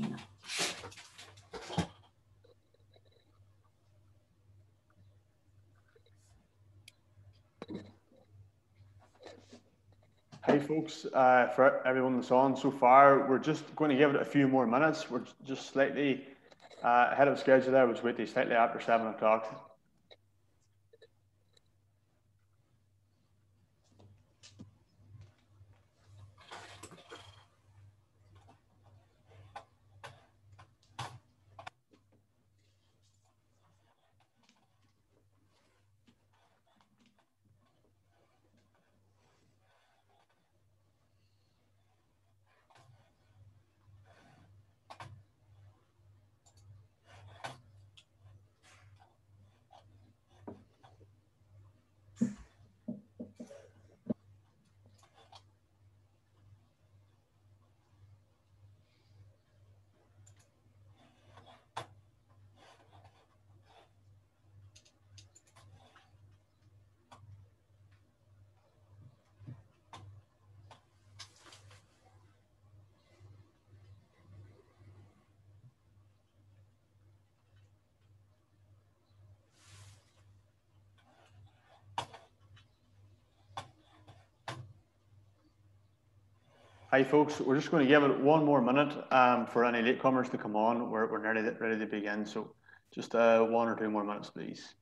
Christina. Hi folks, uh, for everyone that's on so far, we're just going to give it a few more minutes. We're just slightly uh, ahead of schedule there, which waiting slightly after seven o'clock. Hi folks, we're just going to give it one more minute um, for any latecomers to come on. We're, we're nearly ready to begin, so just uh, one or two more minutes, please.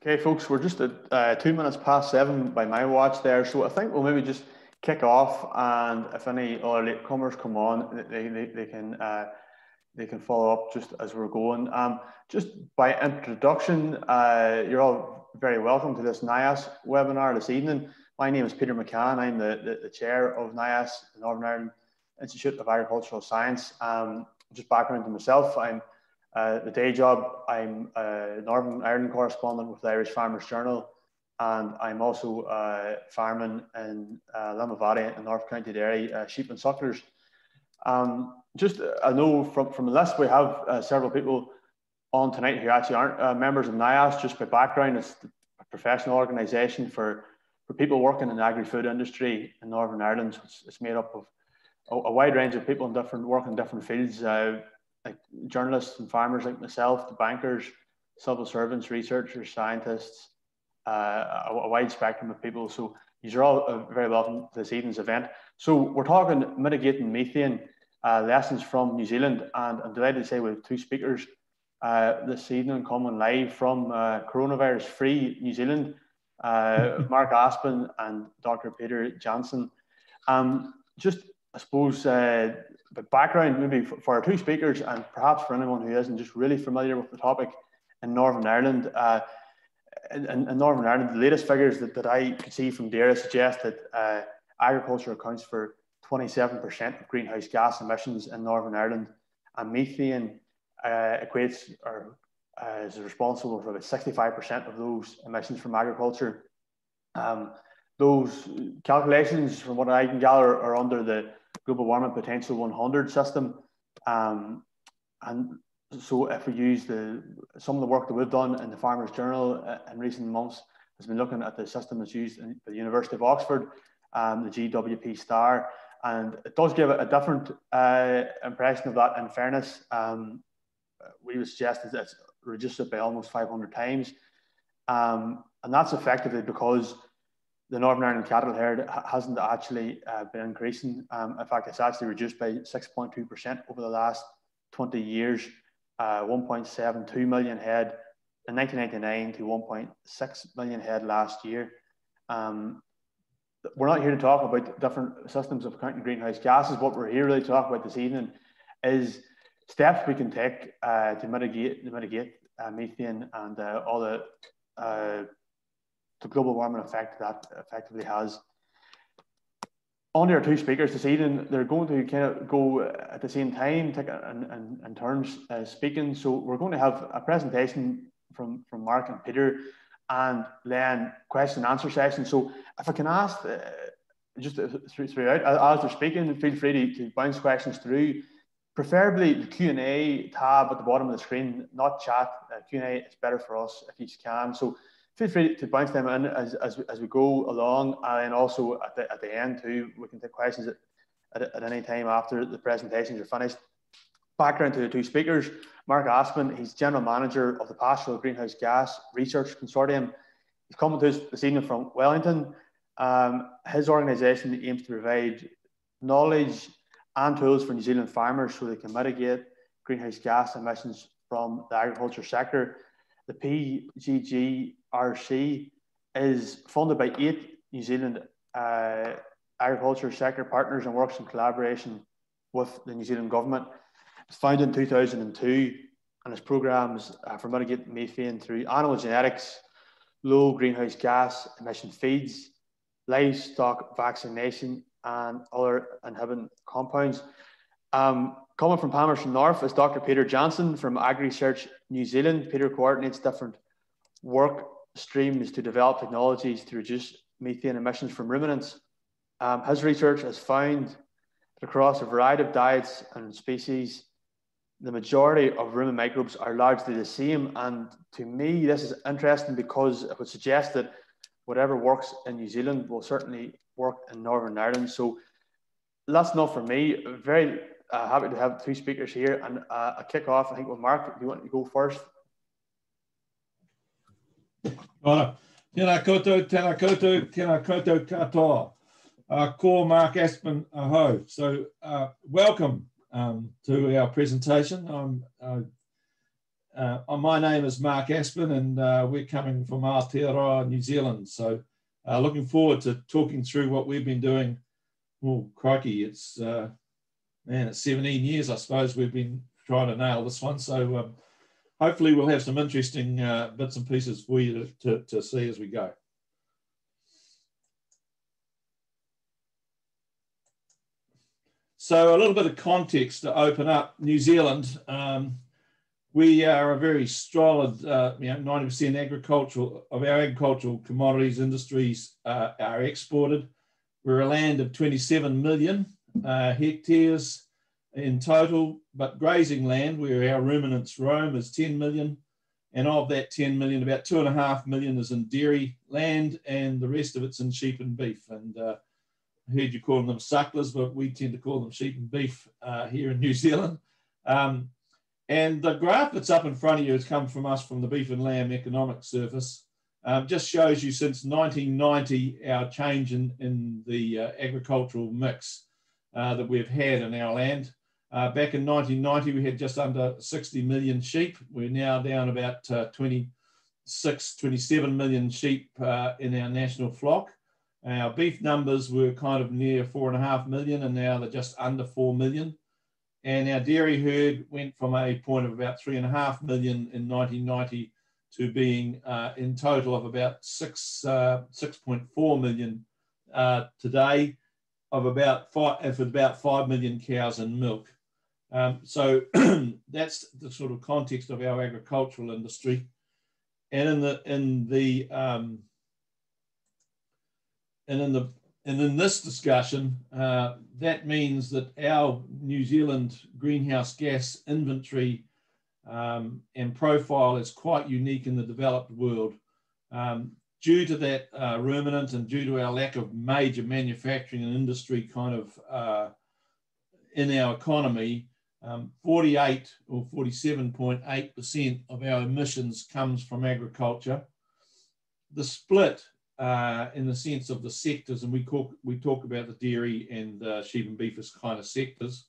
Okay, folks, we're just at uh, two minutes past seven by my watch there. So I think we'll maybe just kick off and if any other latecomers come on, they, they, they can uh, they can follow up just as we're going. Um, just by introduction, uh, you're all very welcome to this NIAS webinar this evening. My name is Peter McCann. I'm the, the, the chair of NIAS, the Northern Ireland Institute of Agricultural Science. Um, just background to myself, I'm uh, the day job, I'm a Northern Ireland correspondent with the Irish Farmers Journal, and I'm also uh, farming in uh, in North County Derry, uh, sheep and sucklers. Um, just, uh, I know from, from the list, we have uh, several people on tonight who actually aren't uh, members of NIAS, just by background. It's a professional organisation for, for people working in the agri-food industry in Northern Ireland. It's, it's made up of a, a, wide range of people in different work in different fields. Like journalists and farmers like myself, the bankers, civil servants, researchers, scientists, uh, a, a, wide spectrum of people. So these are all very welcome to this evening's event. So we're talking mitigating methane uh, lessons from New Zealand, and I'm delighted to say we have two speakers uh, this evening coming live from uh, coronavirus-free New Zealand, uh, Mark Aspin and Dr. Peter Janssen. Um, just, I suppose, the background maybe for our two speakers and perhaps for anyone who isn't just really familiar with the topic in Northern Ireland. Uh, in, in, Northern Ireland, the latest figures that, that I could see from DAERA suggest that uh, agriculture accounts for 27% of greenhouse gas emissions in Northern Ireland, and methane uh, equates or uh, is responsible for about 65% of those emissions from agriculture. Um, those calculations, from what I can gather, are under the global warming potential 100 system. Um, and so if we use the some of the work that we've done in the Farmers Journal uh, in recent months, has been looking at the system that's used in the University of Oxford, um, the GWP star, and it does give a, different uh, impression of that. In fairness, um, we would suggest that it's reduced it by almost 500 times, um, and that's effectively because the Northern Ireland cattle herd hasn't actually uh, been increasing. Um, in fact, it's actually reduced by 6.2% over the last 20 years, uh, 1.72 million head in 1999 to 1.6 million head last year. Um, we're not here to talk about different systems of counting greenhouse gases. What we're here really to talk about this evening is steps we can take uh, to mitigate to mitigate uh, methane and uh, all the uh, the global warming effect that effectively has. On our two speakers this evening, they're going to kind of go at the same time, take in, in, in turns uh, speaking. So we're going to have a presentation from, from Mark and Peter and then question and answer session. So if I can ask, uh, just throughout, as they're speaking, feel free to, to bounce questions through. Preferably the Q&A tab at the bottom of the screen, not chat. Uh, Q&A is better for us if you can. So feel free to bounce them in as, as, as we go along. And also at the, at the end too, we can take questions at, at, at any time after the presentations are finished. Background to the two speakers, Mark Aspin, he's General Manager of the Pastoral Greenhouse Gas Research Consortium. He's coming to us this evening from Wellington. Um, his organisation aims to provide knowledge and tools for New Zealand farmers so they can mitigate greenhouse gas emissions from the agriculture sector. The PGGRC is funded by eight New Zealand uh, agriculture sector partners and works in collaboration with the New Zealand government. It's founded in 2002 and its programs for mitigating methane through animal genetics, low greenhouse gas emission feeds, livestock vaccination, and other inhibiting compounds. Um, coming from Palmerston North is Dr. Peter Janssen from AgResearch New Zealand. Peter coordinates different work streams to develop technologies to reduce methane emissions from ruminants. Um, his research has found that across a variety of diets and species, the majority of rumen microbes are largely the same. And to me, this is interesting because it would suggest that whatever works in New Zealand will certainly work in Northern Ireland. So that's not for me. Very uh, happy to have three speakers here and uh, a kick off. I think with Mark, do you want to go first? Tēnā koutou, tēnā koutou, tēnā koutou katoa. Uh, ko Mark Aspin ahau. So uh, welcome um, to our presentation. I'm, uh, uh, my name is Mark Aspin and uh, we're coming from Aotearoa, New Zealand. So uh, looking forward to talking through what we've been doing. Well, crikey, it's, uh, man, it's 17 years, I suppose, we've been trying to nail this one. So um, hopefully we'll have some interesting uh, bits and pieces for you to, to, to see as we go. So a little bit of context to open up New Zealand. Um, we are a very solid, uh, you know, 90% agricultural of our agricultural commodities industries uh, are exported. We're a land of 27 million uh, hectares in total, but grazing land where our ruminants roam is 10 million. And of that 10 million, about two and a half million is in dairy land and the rest of it's in sheep and beef. And uh, I heard you calling them sucklers, but we tend to call them sheep and beef uh, here in New Zealand. Um, and the graph that's up in front of you has come from us from the Beef and Lamb Economic Service. Um, just shows you since 1990 our change in, in the uh, agricultural mix uh, that we've had in our land. Uh, back in 1990, we had just under 60 million sheep. We're now down about uh, 26, 27 million sheep uh, in our national flock. Our beef numbers were kind of near four and a half million, and now they're just under four million. And our dairy herd went from a point of about three and a half million in 1990 to being uh, in total of about six, uh, 6.4 million today, of about five, of about 5 million cows and milk. Um, so that's the sort of context of our agricultural industry. And in the, in the, um, and in the and in this discussion, uh, that means that our New Zealand greenhouse gas inventory um, and profile is quite unique in the developed world. Um, due to that uh, ruminant and due to our lack of major manufacturing and industry kind of uh, in our economy, um, 48 or 47.8% of our emissions comes from agriculture. The split uh, in the sense of the sectors, and we talk, we talk about the dairy and uh, sheep and beef as kind of sectors,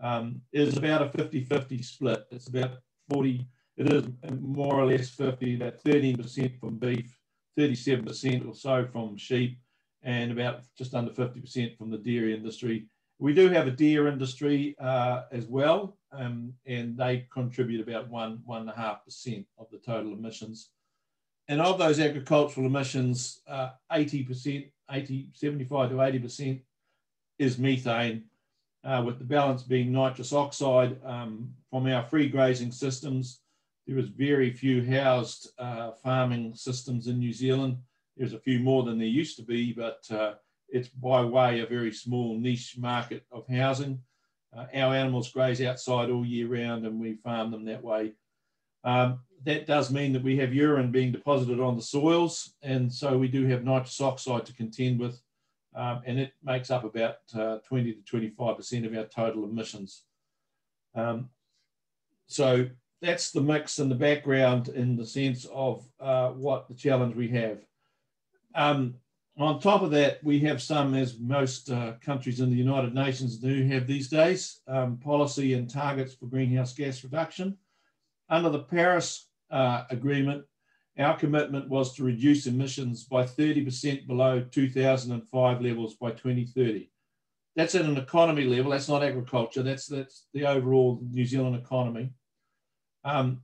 um, is about a 50-50 split. It's about 40, it is more or less 50, about 13% from beef, 37% or so from sheep, and about just under 50% from the dairy industry. We do have a deer industry uh, as well, um, and they contribute about one, one and a half percent of the total emissions. And of those agricultural emissions, uh, 80%, 80, 75 to 80% is methane, uh, with the balance being nitrous oxide um, from our free grazing systems. There is very few housed uh, farming systems in New Zealand. There's a few more than there used to be, but uh, it's by way a very small niche market of housing. Uh, our animals graze outside all year round and we farm them that way. Um, that does mean that we have urine being deposited on the soils, and so we do have nitrous oxide to contend with, um, and it makes up about uh, 20 to 25% of our total emissions. Um, so that's the mix and the background in the sense of uh, what the challenge we have. Um, on top of that, we have some, as most uh, countries in the United Nations do have these days, um, policy and targets for greenhouse gas reduction. Under the Paris uh, Agreement, our commitment was to reduce emissions by 30% below 2005 levels by 2030. That's at an economy level, that's not agriculture, that's, that's the overall New Zealand economy. Um,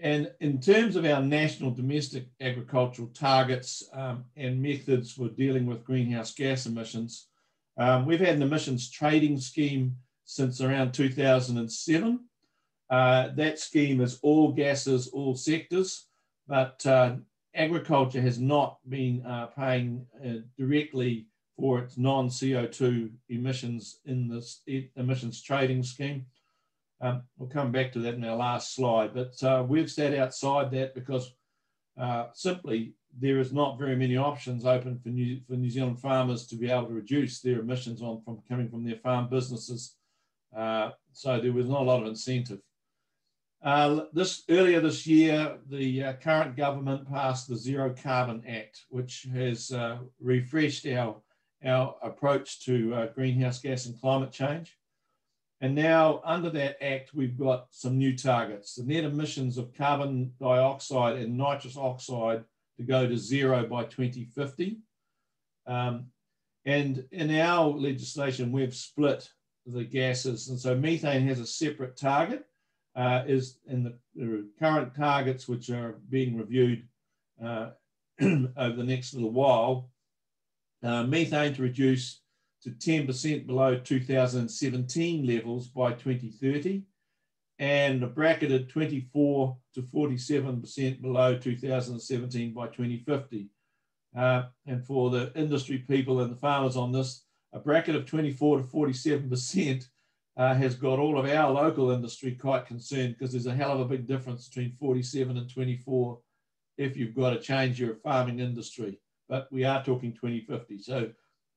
and in terms of our national domestic agricultural targets um, and methods for dealing with greenhouse gas emissions, um, we've had an emissions trading scheme since around 2007. Uh, that scheme is all gases, all sectors, but uh, agriculture has not been uh, paying uh, directly for its non-CO2 emissions in this emissions trading scheme. Um, we'll come back to that in our last slide, but uh, we've sat outside that because uh, simply there is not very many options open for New, for New Zealand farmers to be able to reduce their emissions on from coming from their farm businesses. so there was not a lot of incentive. Uh, this earlier this year, the uh, current government passed the Zero Carbon Act, which has uh, refreshed our our approach to uh, greenhouse gas and climate change. And now, under that act, we've got some new targets: the net emissions of carbon dioxide and nitrous oxide to go to zero by 2050. Um, and in our legislation, we've split the gases, and so methane has a separate target uh, is in the, the, current targets, which are being reviewed uh, over the next little while, uh, methane to reduce to 10% below 2017 levels by 2030, and a bracketed 24 to 47% below 2017 by 2050. Uh, and for the industry people and the farmers on this, a bracket of 24 to 47% uh, has got all of our local industry quite concerned because there's a hell of a big difference between 47 and 24 if you've got to change your farming industry. But we are talking 2050. So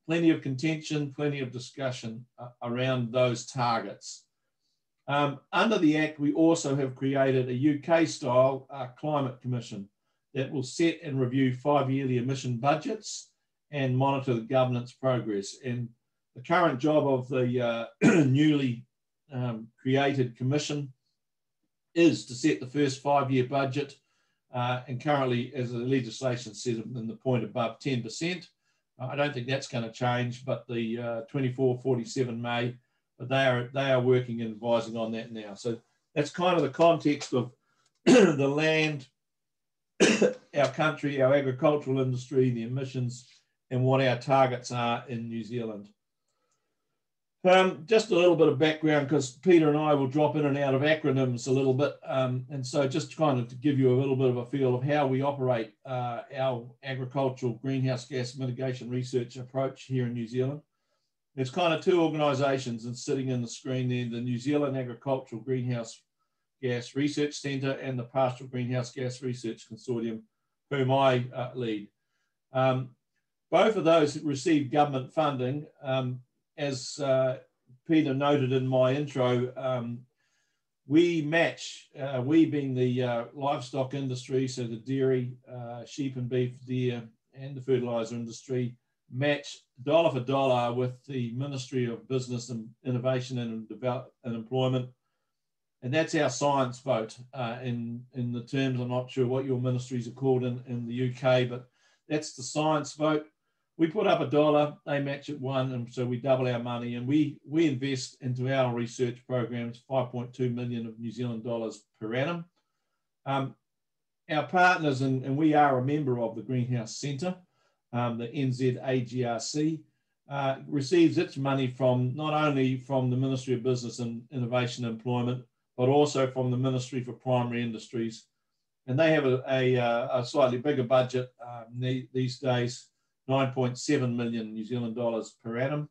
plenty of contention, plenty of discussion uh, around those targets. Um, under the Act, we also have created a UK style uh, climate commission that will set and review five yearly emission budgets and monitor the governance progress. And the current job of the uh, newly um, created commission is to set the first five-year budget uh, and currently, as the legislation says, in the point above 10%. I don't think that's going to change, but the uh, 2447 may, but they are, they are working and advising on that now. So that's kind of the context of the land, our country, our agricultural industry, the emissions, and what our targets are in New Zealand. Um, just a little bit of background because Peter and I will drop in and out of acronyms a little bit. Um, and so just kind of to give you a little bit of a feel of how we operate uh, our agricultural greenhouse gas mitigation research approach here in New Zealand. It's kind of two organisations and sitting in the screen there, the New Zealand Agricultural Greenhouse Gas Research Centre and the Pastoral Greenhouse Gas Research Consortium, whom I uh, lead. Um, both of those receive government funding. Um, as uh, Peter noted in my intro, um, we match, uh, we being the uh, livestock industry, so the dairy, uh, sheep and beef, deer, and the fertilizer industry, match dollar for dollar with the Ministry of Business and Innovation and, Develop and Employment. And that's our science vote. Uh, in, in the terms, I'm not sure what your ministries are called in, in the UK, but that's the science vote we put up a dollar, they match it one, and so we double our money. And we we invest into our research programs 5.2 million of New Zealand dollars per annum. Um, our partners, and, and we are a member of the Greenhouse Centre, um, the NZAGRC, uh, receives its money from not only from the Ministry of Business and Innovation and Employment, but also from the Ministry for Primary Industries. And they have a, a, uh, a slightly bigger budget um, these days 9.7 million New Zealand dollars per annum.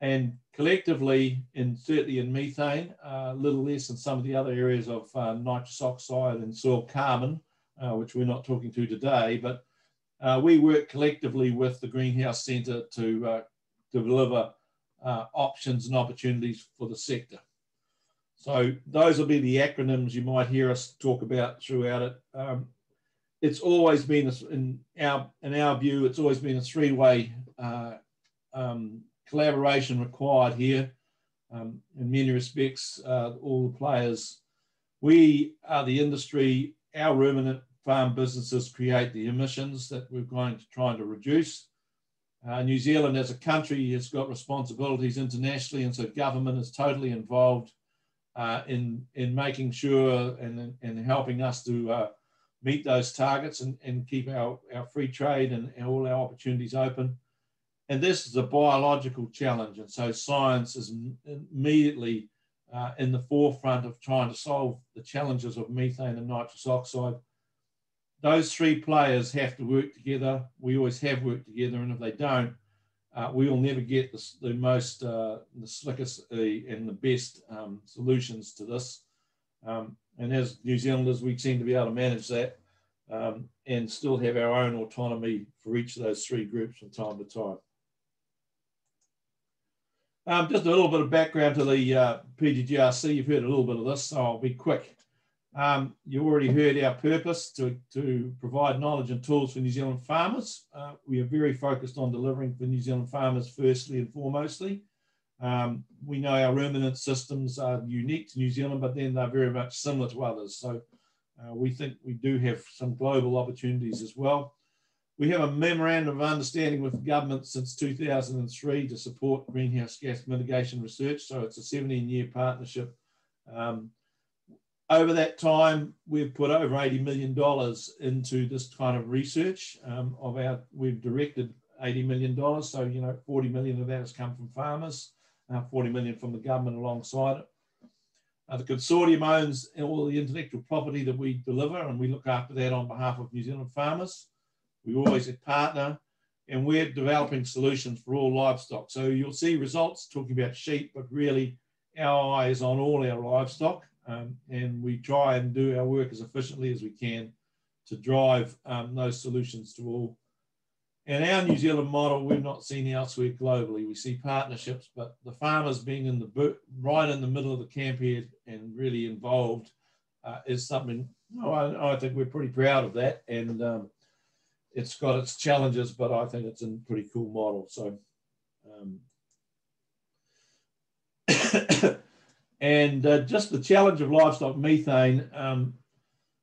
And collectively, in certainly in methane, uh, a little less than some of the other areas of uh, nitrous oxide and soil carbon, uh, which we're not talking to today, but uh, we work collectively with the Greenhouse Centre to uh, deliver uh, options and opportunities for the sector. So those will be the acronyms you might hear us talk about throughout it. Um, it's always been in our in our view, it's always been a three-way uh, um, collaboration required here. Um, in many respects, uh, all the players, we are the industry. Our ruminant farm businesses create the emissions that we're going to try to reduce. Uh, New Zealand as a country has got responsibilities internationally, and so government is totally involved uh, in in making sure and and helping us to uh, meet those targets and, and keep our, our free trade and, all our opportunities open. And this is a biological challenge. And so science is immediately uh, in the forefront of trying to solve the challenges of methane and nitrous oxide. Those three players have to work together. We always have worked together. And if they don't, uh, we will never get the, the most, uh, the slickest uh, and the best um, solutions to this. Um, and as New Zealanders, we seem to be able to manage that um, and still have our own autonomy for each of those three groups from time to time. Um, just a little bit of background to the uh, PGGRC. You've heard a little bit of this, so I'll be quick. Um, you already heard our purpose to, to provide knowledge and tools for New Zealand farmers. Uh, we are very focused on delivering for New Zealand farmers firstly and foremostly. Um, we know our ruminant systems are unique to New Zealand, but then they're very much similar to others. So uh, we think we do have some global opportunities as well. We have a memorandum of understanding with government since 2003 to support greenhouse gas mitigation research. So it's a 17 year partnership. Um, over that time, we've put over $80 million into this kind of research um, of our, we've directed $80 million. So, you know, 40 million of that has come from farmers uh, 40 million from the government alongside it. Uh, the consortium owns all the intellectual property that we deliver, and we look after that on behalf of New Zealand farmers. We always a partner, and we're developing solutions for all livestock. So you'll see results talking about sheep, but really our eye is on all our livestock, um, and we try and do our work as efficiently as we can to drive um, those solutions to all in our New Zealand model, we've not seen elsewhere globally. We see partnerships, but the farmers being in the right in the middle of the camp here and really involved uh, is something. I, I, think we're pretty proud of that, and um, it's got its challenges, but I think it's a pretty cool model. So, um, and uh, just the challenge of livestock methane. Um,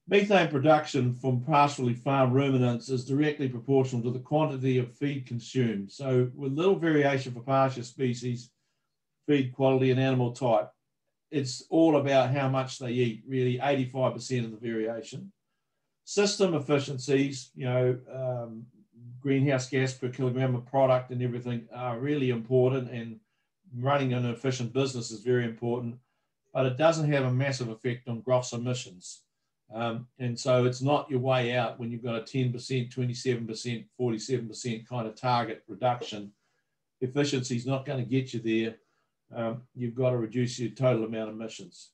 Methane production from pastorally farmed ruminants is directly proportional to the quantity of feed consumed. So with little variation for pasture species, feed quality and animal type, it's all about how much they eat, really 85% of the variation. System efficiencies, you know, um, greenhouse gas per kilogram of product and everything are really important and running an efficient business is very important, but it doesn't have a massive effect on gross emissions. Um, and so it's not your way out when you've got a 10%, 27%, 47% kind of target reduction. Efficiency is not going to get you there. Um, you've got to reduce your total amount of emissions.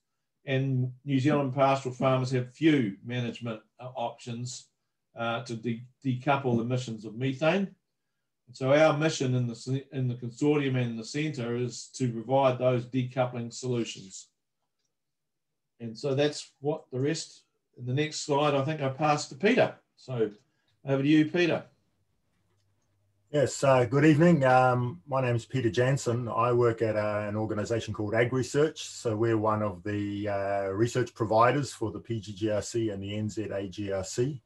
And New Zealand pastoral farmers have few management uh, options. uh, to de decouple emissions of methane. So our mission in the, in the consortium and the centre is to provide those decoupling solutions. And so that's what the rest, the next slide, I think I pass to Peter. So over to you, Peter. Yes, uh, good evening. Um, my name is Peter Janssen. I work at uh, an organisation called AgResearch. So we're one of the uh, research providers for the PGGRC and the NZAGRC.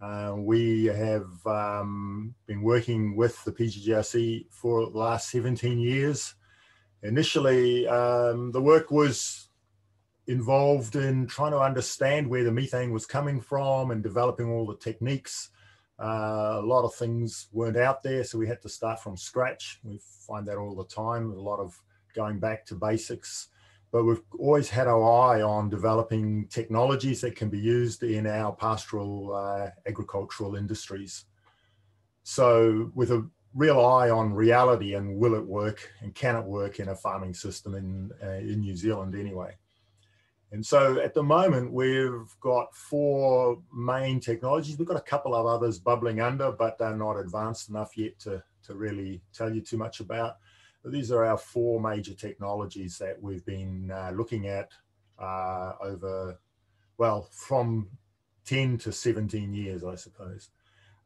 Uh, we have um, been working with the PGGRC for the last 17 years. Initially, um, the work was involved in trying to understand where the methane was coming from and developing all the techniques uh, a lot of things weren't out there, so we had to start from scratch. We find that all the time, a lot of going back to basics. But we've always had our eye on developing technologies that can be used in our pastoral uh, agricultural industries. So with a real eye on reality and will it work and can it work in a farming system in, uh, in New Zealand anyway. And so at the moment, we've got four main technologies. We've got a couple of others bubbling under, but they're not advanced enough yet to, to really tell you too much about. But these are our four major technologies that we've been uh, looking at uh, over, well, from 10 to 17 years, I suppose.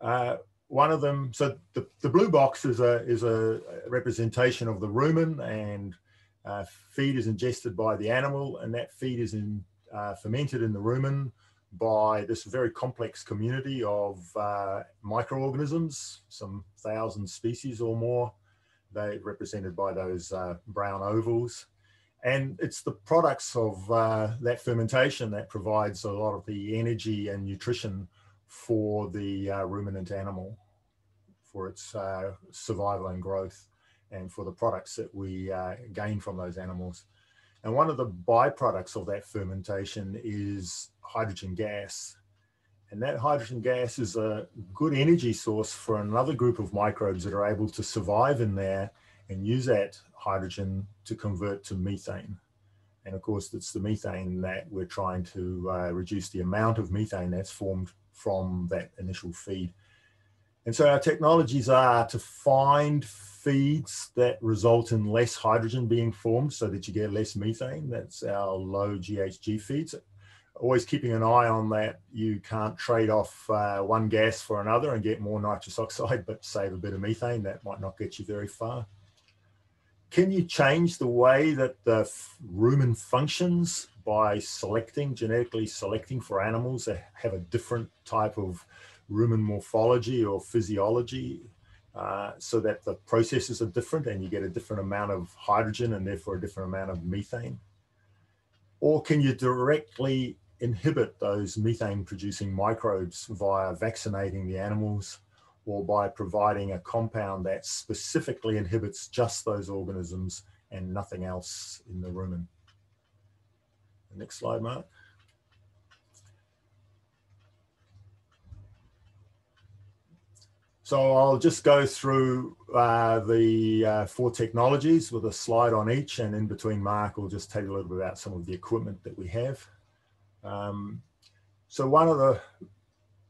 Uh, one of them, so the, the blue box is a, is a representation of the rumen and uh, feed is ingested by the animal and that feed is in, uh, fermented in the rumen by this very complex community of uh, microorganisms, some thousand species or more. They're represented by those uh, brown ovals. And it's the products of uh, that fermentation that provides a lot of the energy and nutrition for the uh, ruminant animal for its survival and growth and for the products that we uh, gain from those animals. And one of the byproducts of that fermentation is hydrogen gas. And that hydrogen gas is a good energy source for another group of microbes that are able to survive in there and use that hydrogen to convert to methane. And of course, it's the methane that we're trying to uh, reduce the amount of methane that's formed from that initial feed. And so our technologies are to find feeds that result in less hydrogen being formed so that you get less methane. That's our low GHG feeds. Always keeping an eye on that. You can't trade off uh, one gas for another and get more nitrous oxide, but save a bit of methane. That might not get you very far. Can you change the way that the rumen functions by selecting, genetically selecting for animals that have a different type of rumen morphology or physiology uh, so that the processes are different and you get a different amount of hydrogen and therefore a different amount of methane? Or can you directly inhibit those methane producing microbes via vaccinating the animals or by providing a compound that specifically inhibits just those organisms and nothing else in the rumen? Next slide, Mark. So I'll just go through uh, the uh, four technologies with a slide on each and in between Mark will just tell you a little bit about some of the equipment that we have. Um, so one of the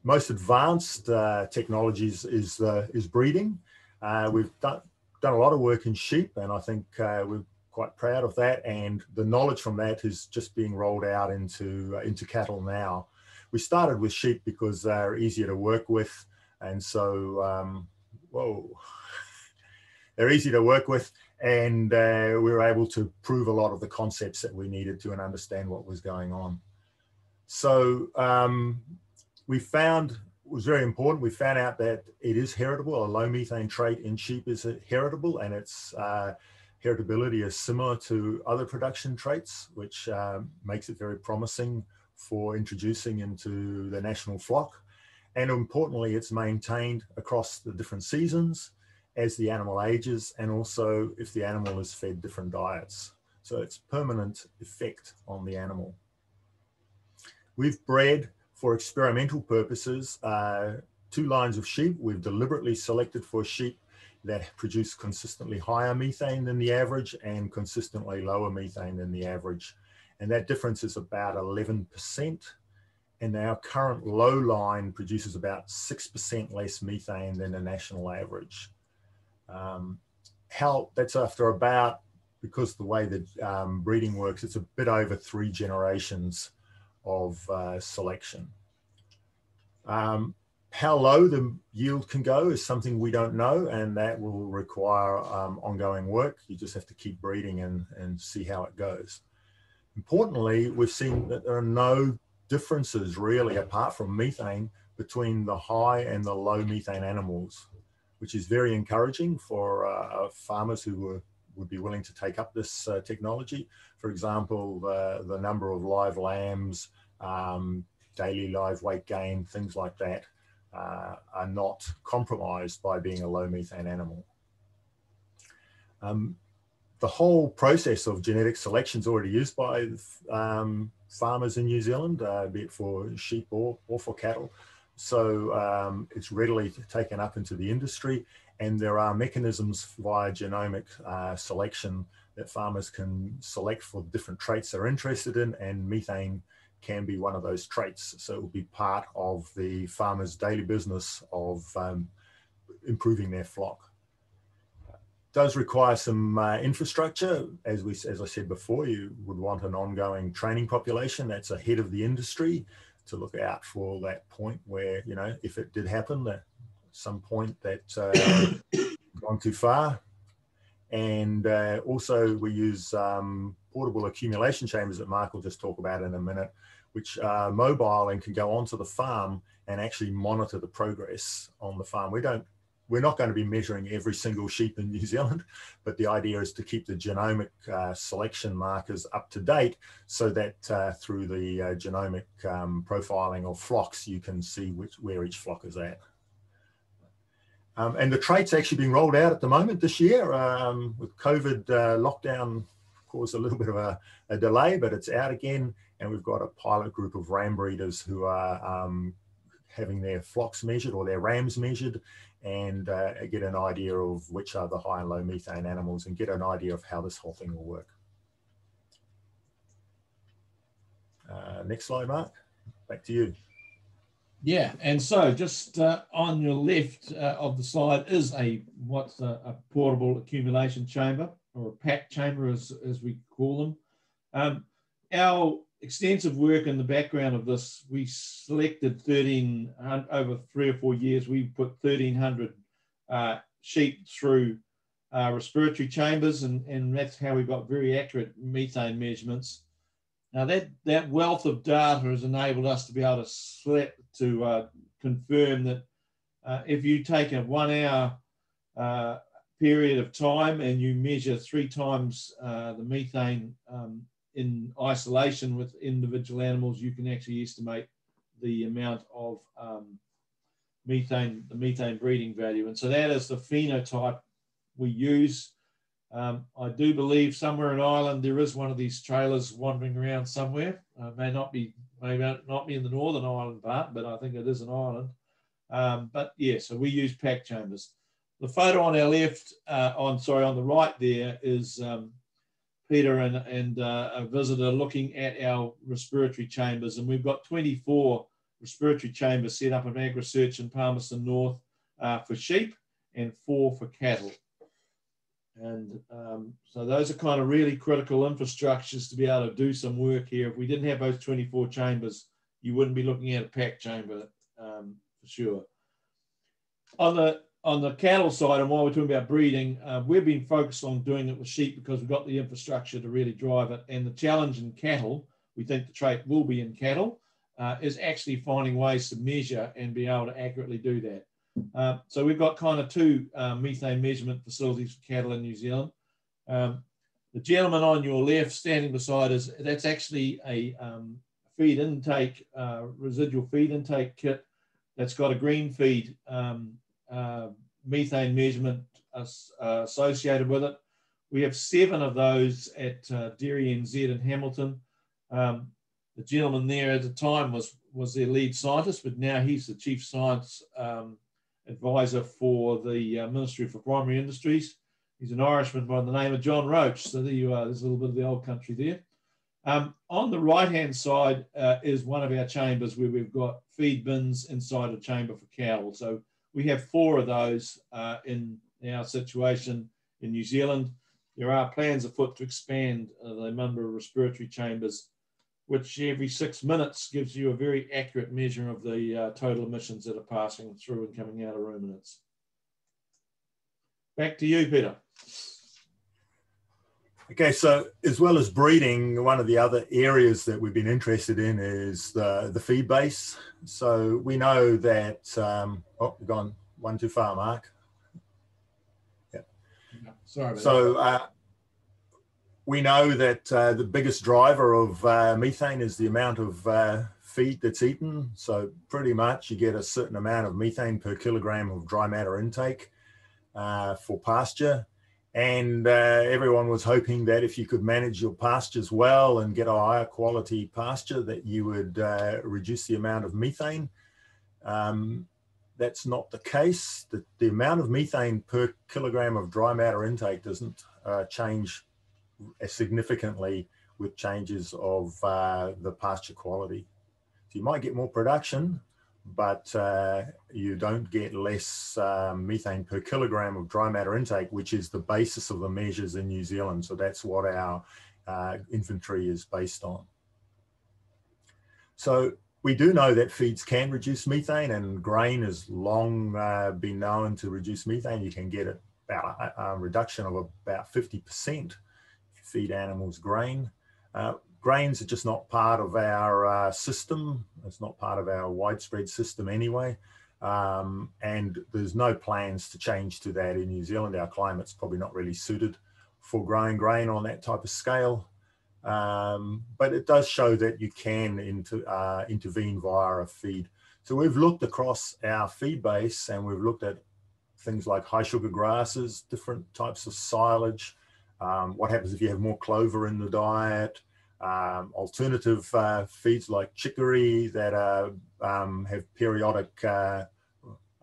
most advanced uh, technologies is, uh, is breeding. Uh, we've done, done a lot of work in sheep and I think uh, we're quite proud of that and the knowledge from that is just being rolled out into, into cattle now. We started with sheep because they're easier to work with and so, um, whoa, they're easy to work with. And uh, we were able to prove a lot of the concepts that we needed to and understand what was going on. So um, we found, was very important, we found out that it is heritable. A low methane trait in sheep is heritable and its uh, heritability is similar to other production traits, which um, makes it very promising for introducing into the national flock. And importantly, it's maintained across the different seasons as the animal ages and also if the animal is fed different diets. So it's permanent effect on the animal. We've bred for experimental purposes uh, two lines of sheep. We've deliberately selected for sheep that produce consistently higher methane than the average and consistently lower methane than the average. And that difference is about 11%. And our current low line produces about 6% less methane than the national average. Um, how that's after about, because the way that um, breeding works, it's a bit over three generations of uh, selection. Um, how low the yield can go is something we don't know, and that will require um, ongoing work. You just have to keep breeding and, and see how it goes. Importantly, we've seen that there are no differences really, apart from methane, between the high and the low methane animals, which is very encouraging for uh, farmers who were, would be willing to take up this uh, technology. For example, the, number of live lambs, um, daily live weight gain, things like that, uh, are not compromised by being a low methane animal. Um, the whole process of genetic selection is already used by um, farmers in New Zealand, uh, be it for sheep or, or for cattle. So um, it's readily taken up into the industry and there are mechanisms via genomic uh, selection that farmers can select for different traits they're interested in and methane can be one of those traits. So it will be part of the farmer's daily business of um, improving their flock. Does require some uh, infrastructure. As, we, as I said before, you would want an ongoing training population that's ahead of the industry to look out for that point where, you know, if it did happen at some point that uh, gone too far. And uh, also we use um, portable accumulation chambers that Mark will just talk about in a minute, which are mobile and can go onto the farm and actually monitor the progress on the farm. We don't, we're not going to be measuring every single sheep in New Zealand, but the idea is to keep the genomic uh, selection markers up to date so that uh, through the uh, genomic um, profiling of flocks, you can see which, where each flock is at. Um, and the trait's actually being rolled out at the moment this year um, with COVID uh, lockdown caused a little bit of a, a, delay, but it's out again. And we've got a pilot group of ram breeders who are um, having their flocks measured or their rams measured and uh, get an idea of which are the high and low methane animals and get an idea of how this whole thing will work. Uh, next slide, Mark. Back to you. Yeah, and so just uh, on your left uh, of the slide is a what's a, a, portable accumulation chamber or a PAC chamber as, as we call them. Um, our extensive work in the background of this, we selected 13, over three or four years, we put 1,300 uh, sheep through uh, respiratory chambers, and, and that's how we got very accurate methane measurements. Now that, that wealth of data has enabled us to be able to select, to uh, confirm that uh, if you take a one hour uh, period of time and you measure three times uh, the methane um, in isolation with individual animals, you can actually estimate the amount of um, methane, the methane breeding value. And so that is the phenotype we use. Um, I do believe somewhere in Ireland there is one of these trailers wandering around somewhere. Uh, may not be, may not be in the Northern Ireland part, but I think it is in Ireland. Um, but yeah, so we use PAC chambers. The photo on our left, uh, on sorry, on the right there is um, Peter and, and uh, a visitor looking at our respiratory chambers. And we've got 24 respiratory chambers set up in AgResearch in Palmerston North uh, for sheep and four for cattle. And um, so those are kind of really critical infrastructures to be able to do some work here. If we didn't have those 24 chambers, you wouldn't be looking at a PAC chamber um, for sure. On the on the cattle side, and while we're talking about breeding, uh, we've been focused on doing it with sheep because we've got the infrastructure to really drive it. And the challenge in cattle, we think the trait will be in cattle, uh, is actually finding ways to measure and be able to accurately do that. Uh, so we've got kind of two uh, methane measurement facilities for cattle in New Zealand. Um, the gentleman on your left standing beside us, that's actually a um, feed intake, uh, residual feed intake kit that's got a GreenFeed um, uh, methane measurement as, uh, associated with it. We have seven of those at uh, Dairy NZ in Hamilton. Um, the gentleman there at the time was, was their lead scientist, but now he's the chief science um, advisor for the uh, Ministry for Primary Industries. He's an Irishman by the name of John Roche. So there you are. There's a little bit of the old country there. Um, on the right-hand side uh, is one of our chambers where we've got feed bins inside a chamber for cattle. So we have four of those uh, in our situation in New Zealand. There are plans afoot to expand uh, the number of respiratory chambers, which every six minutes gives you a very accurate measure of the uh, total emissions that are passing through and coming out of ruminants. Back to you, Peter. Okay, so as well as breeding, one of the other areas that we've been interested in is the, the feed base. So we know that, um, oh, we've gone one too far, Mark. Yeah. Sorry. so uh, we know that uh, the biggest driver of uh, methane is the amount of uh, feed that's eaten. So pretty much you get a certain amount of methane per kilogram of dry matter intake uh, for pasture and uh, everyone was hoping that if you could manage your pastures well and get a higher quality pasture that you would uh, reduce the amount of methane. Um, that's not the case. The, the amount of methane per kilogram of dry matter intake doesn't uh, change significantly with changes of uh, the pasture quality. So you might get more production but uh, you don't get less um, methane per kilogram of dry matter intake, which is the basis of the measures in New Zealand. So that's what our uh, inventory is based on. So we do know that feeds can reduce methane and grain has long uh, been known to reduce methane. You can get about a, a reduction of about 50% if you feed animals grain. Grains are just not part of our uh, system. It's not part of our widespread system anyway. Um, and there's no plans to change to that in New Zealand. Our climate's probably not really suited for growing grain on that type of scale. Um, but it does show that you can inter, uh, intervene via a feed. So we've looked across our feed base and we've looked at things like high sugar grasses, different types of silage, um, what happens if you have more clover in the diet, um, alternative uh, feeds like chicory that um, have periodic uh,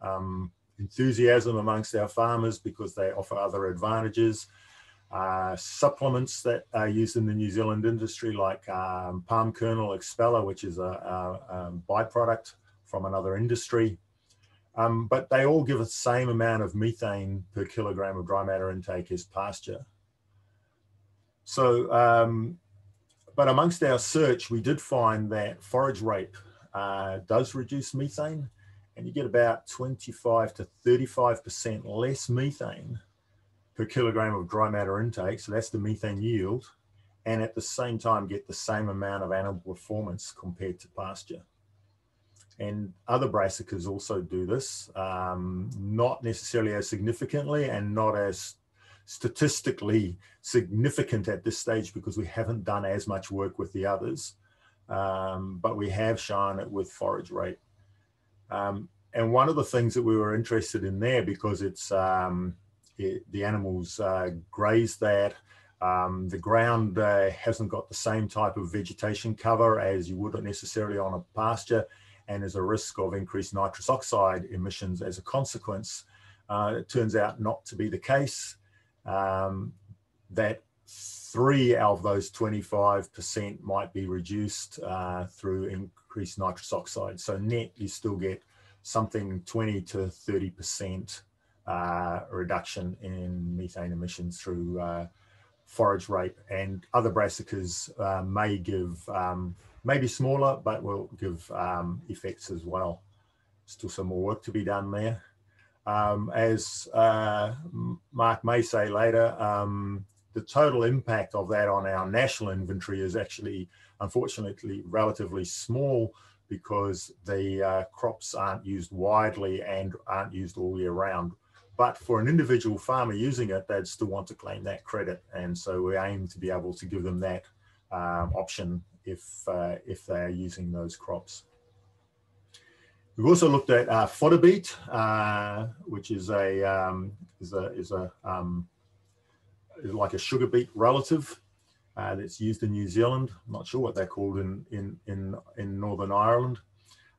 um, enthusiasm amongst our farmers because they offer other advantages. Uh, supplements that are used in the New Zealand industry like um, palm kernel expeller, which is a, a, a byproduct from another industry. Um, but they all give the same amount of methane per kilogram of dry matter intake as pasture. So um, but amongst our search, we did find that forage rape uh, does reduce methane, and you get about 25 to 35% less methane per kilogram of dry matter intake. So that's the methane yield, and at the same time get the same amount of animal performance compared to pasture. And other brassicas also do this, um, not necessarily as significantly and not as statistically significant at this stage because we haven't done as much work with the others, um, but we have shown it with forage rape. Um, and one of the things that we were interested in there because it's um, it, the animals uh, graze that, um, the ground uh, hasn't got the same type of vegetation cover as you would necessarily on a pasture, and there's a risk of increased nitrous oxide emissions as a consequence. Uh, it turns out not to be the case um, that three out of those 25% might be reduced uh, through increased nitrous oxide. So net, you still get something 20 to 30% uh, reduction in methane emissions through uh, forage rape. And other brassicas uh, may give, um, maybe smaller, but will give um, effects as well. Still some more work to be done there. Um, as uh, Mark may say later, um, the total impact of that on our national inventory is actually, unfortunately, relatively small because the uh, crops aren't used widely and aren't used all year round. But for an individual farmer using it, they'd still want to claim that credit. And so we aim to be able to give them that um, option if, uh, if they're using those crops. We've also looked at uh, fodder beet, uh, which is a um, is a is a um, is like a sugar beet relative uh, that's used in New Zealand. I'm not sure what they're called in in in in Northern Ireland.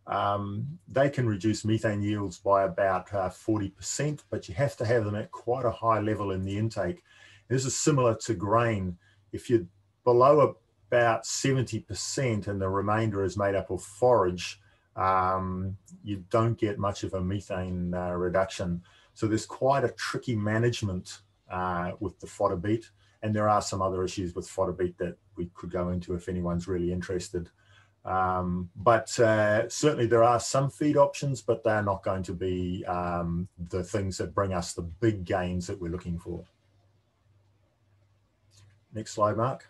Um, they can reduce methane yields by about 40%, uh, but you have to have them at quite a high level in the intake. This is similar to grain. If you're below about 70% and the remainder is made up of forage, um, you don't get much of a methane uh, reduction. So there's quite a tricky management uh, with the fodder beet. And there are some other issues with fodder beet that we could go into if anyone's really interested. Um, but uh, certainly there are some feed options, but they're not going to be um, the things that bring us the big gains that we're looking for. Next slide, Mark.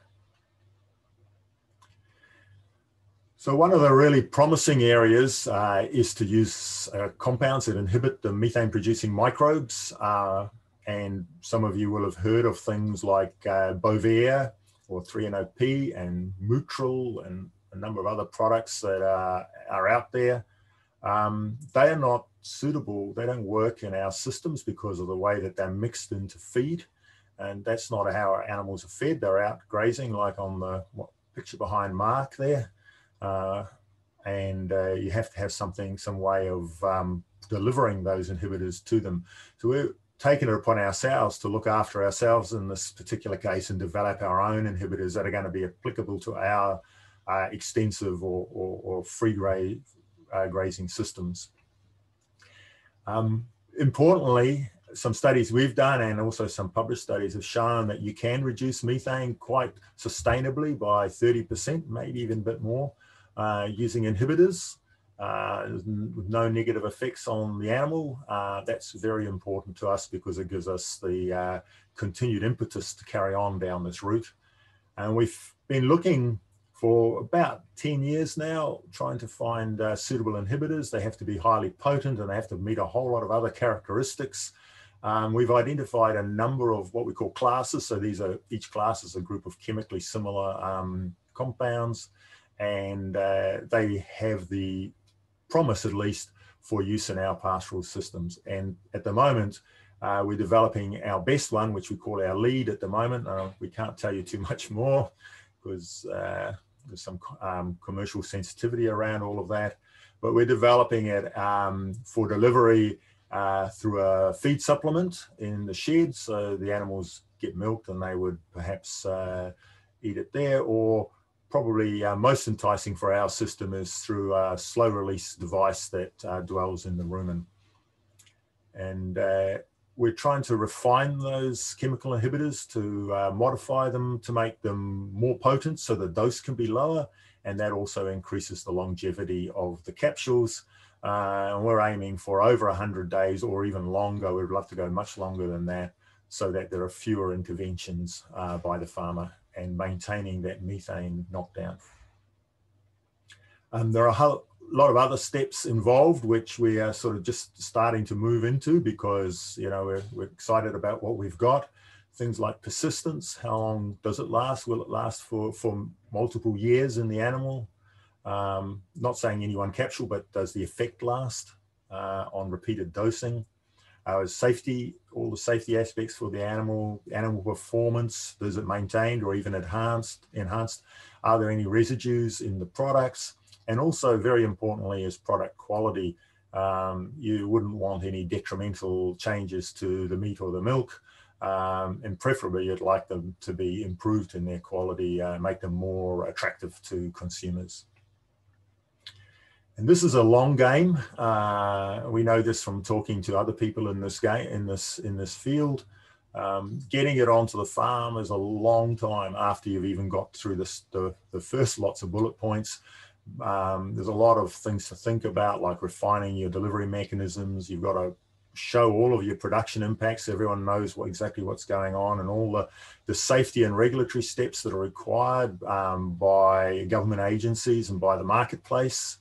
So one of the really promising areas uh, is to use uh, compounds that inhibit the methane producing microbes. Uh, and some of you will have heard of things like uh, Bovaer or 3NOP and Mootral and a number of other products that are, are out there. Um, they are not suitable, they don't work in our systems because of the way that they're mixed into feed. And that's not how our animals are fed. They're out grazing like on the picture behind Mark there. Uh, and uh, you have to have something, some way of um, delivering those inhibitors to them. So we're taking it upon ourselves to look after ourselves in this particular case and develop our own inhibitors that are going to be applicable to our uh, extensive or, or, or free gra uh, grazing systems. Um, importantly, some studies we've done and also some published studies have shown that you can reduce methane quite sustainably by 30%, maybe even a bit more, uh, using inhibitors uh, with no negative effects on the animal. Uh, that's very important to us because it gives us the uh, continued impetus to carry on down this route. And we've been looking for about 10 years now, trying to find uh, suitable inhibitors. They have to be highly potent and they have to meet a whole lot of other characteristics. Um, we've identified a number of what we call classes. So these are, each class is a group of chemically similar um, compounds and uh, they have the promise at least for use in our pastoral systems. And at the moment, uh, we're developing our best one, which we call our lead at the moment. Uh, we can't tell you too much more because uh, there's some um, commercial sensitivity around all of that. But we're developing it um, for delivery uh, through a feed supplement in the shed. So the animals get milked and they would perhaps uh, eat it there or probably uh, most enticing for our system is through a slow release device that uh, dwells in the rumen. And uh, we're trying to refine those chemical inhibitors to uh, modify them to make them more potent so the dose can be lower. And that also increases the longevity of the capsules. Uh, and we're aiming for over 100 days or even longer. We'd love to go much longer than that so that there are fewer interventions uh, by the farmer and maintaining that methane knockdown. Um, there are a lot of other steps involved, which we are sort of just starting to move into because, you know, we're, we're excited about what we've got. Things like persistence, how long does it last? Will it last for, for multiple years in the animal? Um, not saying any one capsule, but does the effect last uh, on repeated dosing? Uh, safety, all the safety aspects for the animal, animal performance, is it maintained or even enhanced? Enhanced? Are there any residues in the products? And also, very importantly, is product quality. Um, you wouldn't want any detrimental changes to the meat or the milk. Um, and preferably, you'd like them to be improved in their quality, uh, make them more attractive to consumers. And this is a long game. Uh, we know this from talking to other people in this game, in this in this field. Um, getting it onto the farm is a long time after you've even got through this, the, the first lots of bullet points. Um, there's a lot of things to think about, like refining your delivery mechanisms. You've got to show all of your production impacts. Everyone knows what, exactly what's going on and all the, the safety and regulatory steps that are required um, by government agencies and by the marketplace.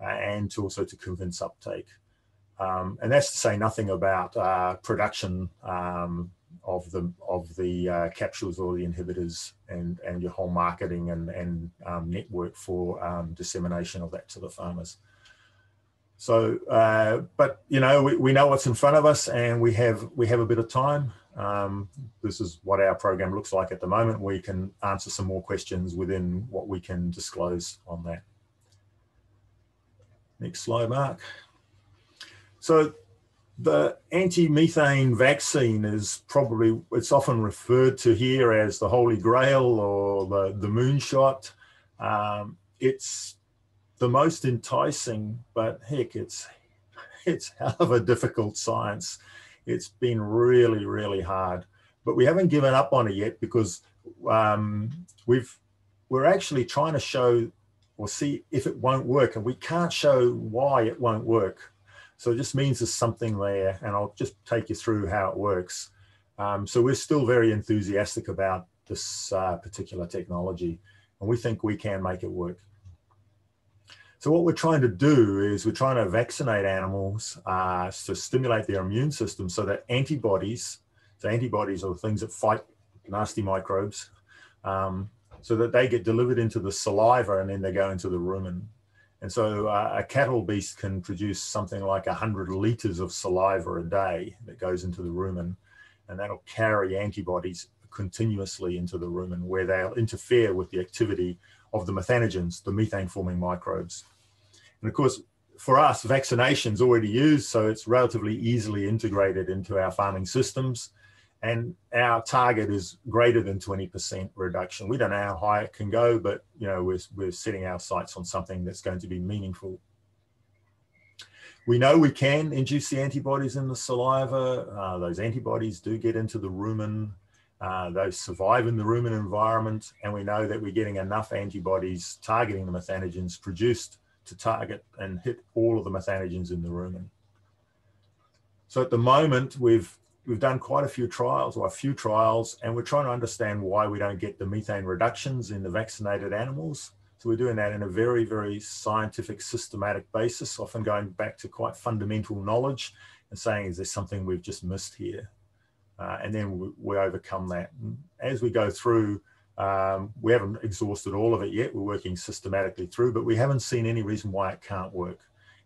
Uh, and to also to convince uptake. Um, and that's to say nothing about uh, production um, of the of the uh, capsules or the inhibitors and and your whole marketing and and um, network for um, dissemination of that to the farmers. So, uh, but you know, we, we know what's in front of us, and we have we have a bit of time. Um, this is what our program looks like at the moment. We can answer some more questions within what we can disclose on that. Next slide, Mark. So The anti-methane vaccine is probably, it's often referred to here as the Holy Grail or the, the moonshot. Um, it's the most enticing, but heck, it's, it's hell of a difficult science. It's been really, really hard, but we haven't given up on it yet because um, we've, we're actually trying to show or see if it won't work and we can't show why it won't work so it just means there's something there, and I'll just take you through how it works. Um, so we're still very enthusiastic about this uh, particular technology, and we think we can make it work. So what we're trying to do is we're trying to vaccinate animals uh, to stimulate their immune system so that antibodies, so antibodies are the things that fight nasty microbes, um, so that they get delivered into the saliva and then they go into the rumen. And so uh, a cattle beast can produce something like 100 liters of saliva a day that goes into the rumen, and that'll carry antibodies continuously into the rumen where they'll interfere with the activity of the methanogens, the methane forming microbes. And of course, for us, vaccination's already used, so it's relatively easily integrated into our farming systems and our target is greater than 20% reduction. We don't know how high it can go, but you know we're, we're setting our sights on something that's going to be meaningful. We know we can induce the antibodies in the saliva. Uh, those antibodies do get into the rumen. Uh, those survive in the rumen environment, and we know that we're getting enough antibodies targeting the methanogens produced to target and hit all of the methanogens in the rumen. So at the moment, we've we've done quite a few trials or a few trials and we're trying to understand why we don't get the methane reductions in the vaccinated animals. So we're doing that in a very, very scientific, systematic basis, often going back to quite fundamental knowledge and saying, is there something we've just missed here? Uh, and then we, we, overcome that. And as we go through, um, we haven't exhausted all of it yet. We're working systematically through, but we haven't seen any reason why it can't work.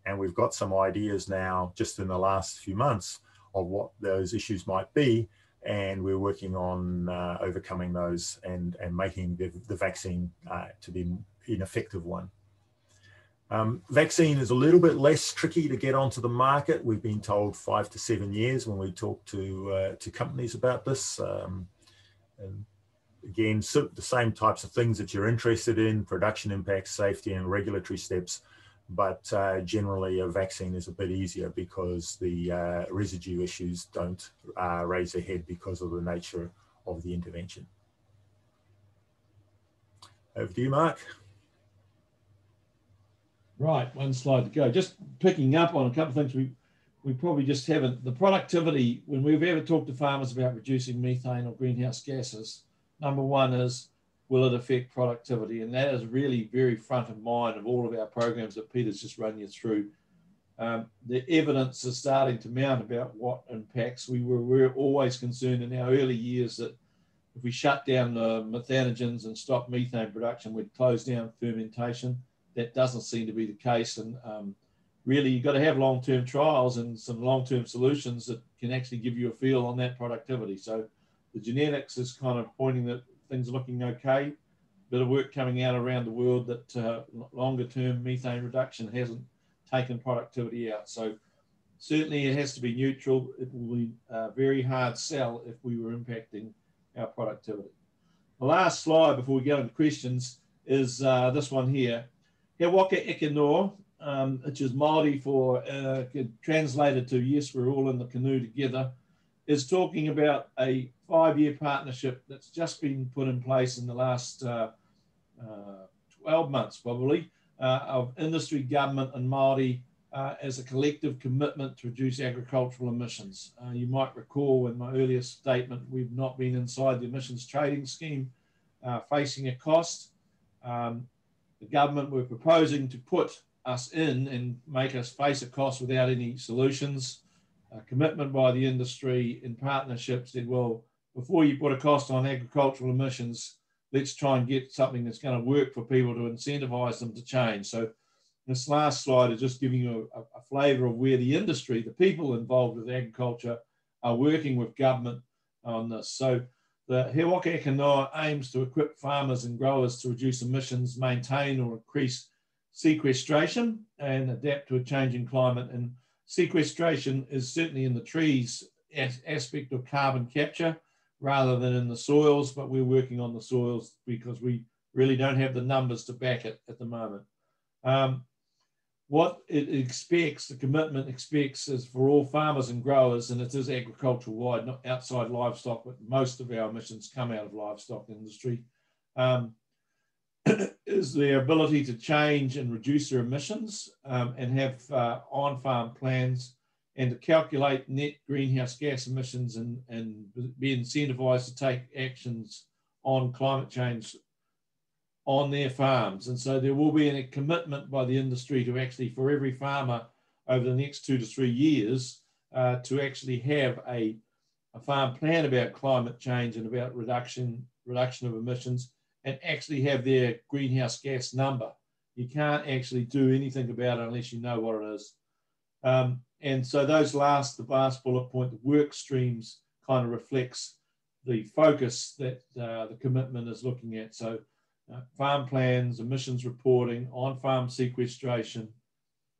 And we've got some ideas now just in the last few months of what those issues might be. And we're working on uh, overcoming those and, and making the, the vaccine uh, to be an effective one. Um, vaccine is a little bit less tricky to get onto the market. We've been told five to seven years when we talk to uh, to companies about this. Um, again, so the same types of things that you're interested in: production impacts, safety, and regulatory steps but uh, generally a vaccine is a bit easier because the uh, residue issues don't uh, raise their head because of the nature of the intervention. Over to you, Mark. Right, one slide to go. Just picking up on a couple of things we, we probably just haven't. The productivity, when we've ever talked to farmers about reducing methane or greenhouse gases, number one is will it affect productivity? And that is really very front of mind of all of our programs that Peter's just run you through. Um, the evidence is starting to mount about what impacts. We were, we were always concerned in our early years that if we shut down the methanogens and stop methane production, we'd close down fermentation. That doesn't seem to be the case. And um, really, you've got to have long term trials and some long term solutions that can actually give you a feel on that productivity. So the genetics is kind of pointing that things are looking okay. Bit of work coming out around the world that uh, longer term methane reduction hasn't taken productivity out. So certainly it has to be neutral. It will be a very hard sell if we were impacting our productivity. The last slide before we get into questions is uh, this one here. He waka eke noa, um, which is Māori for, uh, translated to yes, we're all in the canoe together, is talking about a five-year partnership that's just been put in place in the last uh, uh, 12 months, probably, uh, of industry, government, and Māori uh, as a collective commitment to reduce agricultural emissions. Uh, you might recall in my earlier statement, we've not been inside the emissions trading scheme, facing a cost. Um, the government were proposing to put us in and make us face a cost without any solutions. A commitment by the industry in partnership said, well, before you put a cost on agricultural emissions, let's try and get something that's going to work for people to incentivize them to change. So this last slide is just giving you a, a flavour of where the industry, the people involved with agriculture, are working with government on this. So the He Waka aims to equip farmers and growers to reduce emissions, maintain or increase sequestration, and adapt to a changing climate. And sequestration is certainly in the trees as aspect of carbon capture rather than in the soils, but we're working on the soils because we really don't have the numbers to back it at the moment. Um, what it expects, the commitment expects is for all farmers and growers, and it is agricultural wide, not outside livestock, but most of our emissions come out of livestock industry, um, is their ability to change and reduce their emissions um, and have uh, on-farm plans and to calculate net greenhouse gas emissions and, and be incentivized to take actions on climate change on their farms. And so there will be a commitment by the industry to actually, for every farmer over the next two to three years, uh, to actually have a, a farm plan about climate change and about reduction, reduction of emissions and actually have their greenhouse gas number. You can't actually do anything about it unless you know what it is. Um, and so those last, the last bullet point, the work streams kind of reflects the focus that uh, the commitment is looking at. So uh, farm plans, emissions reporting, on-farm sequestration,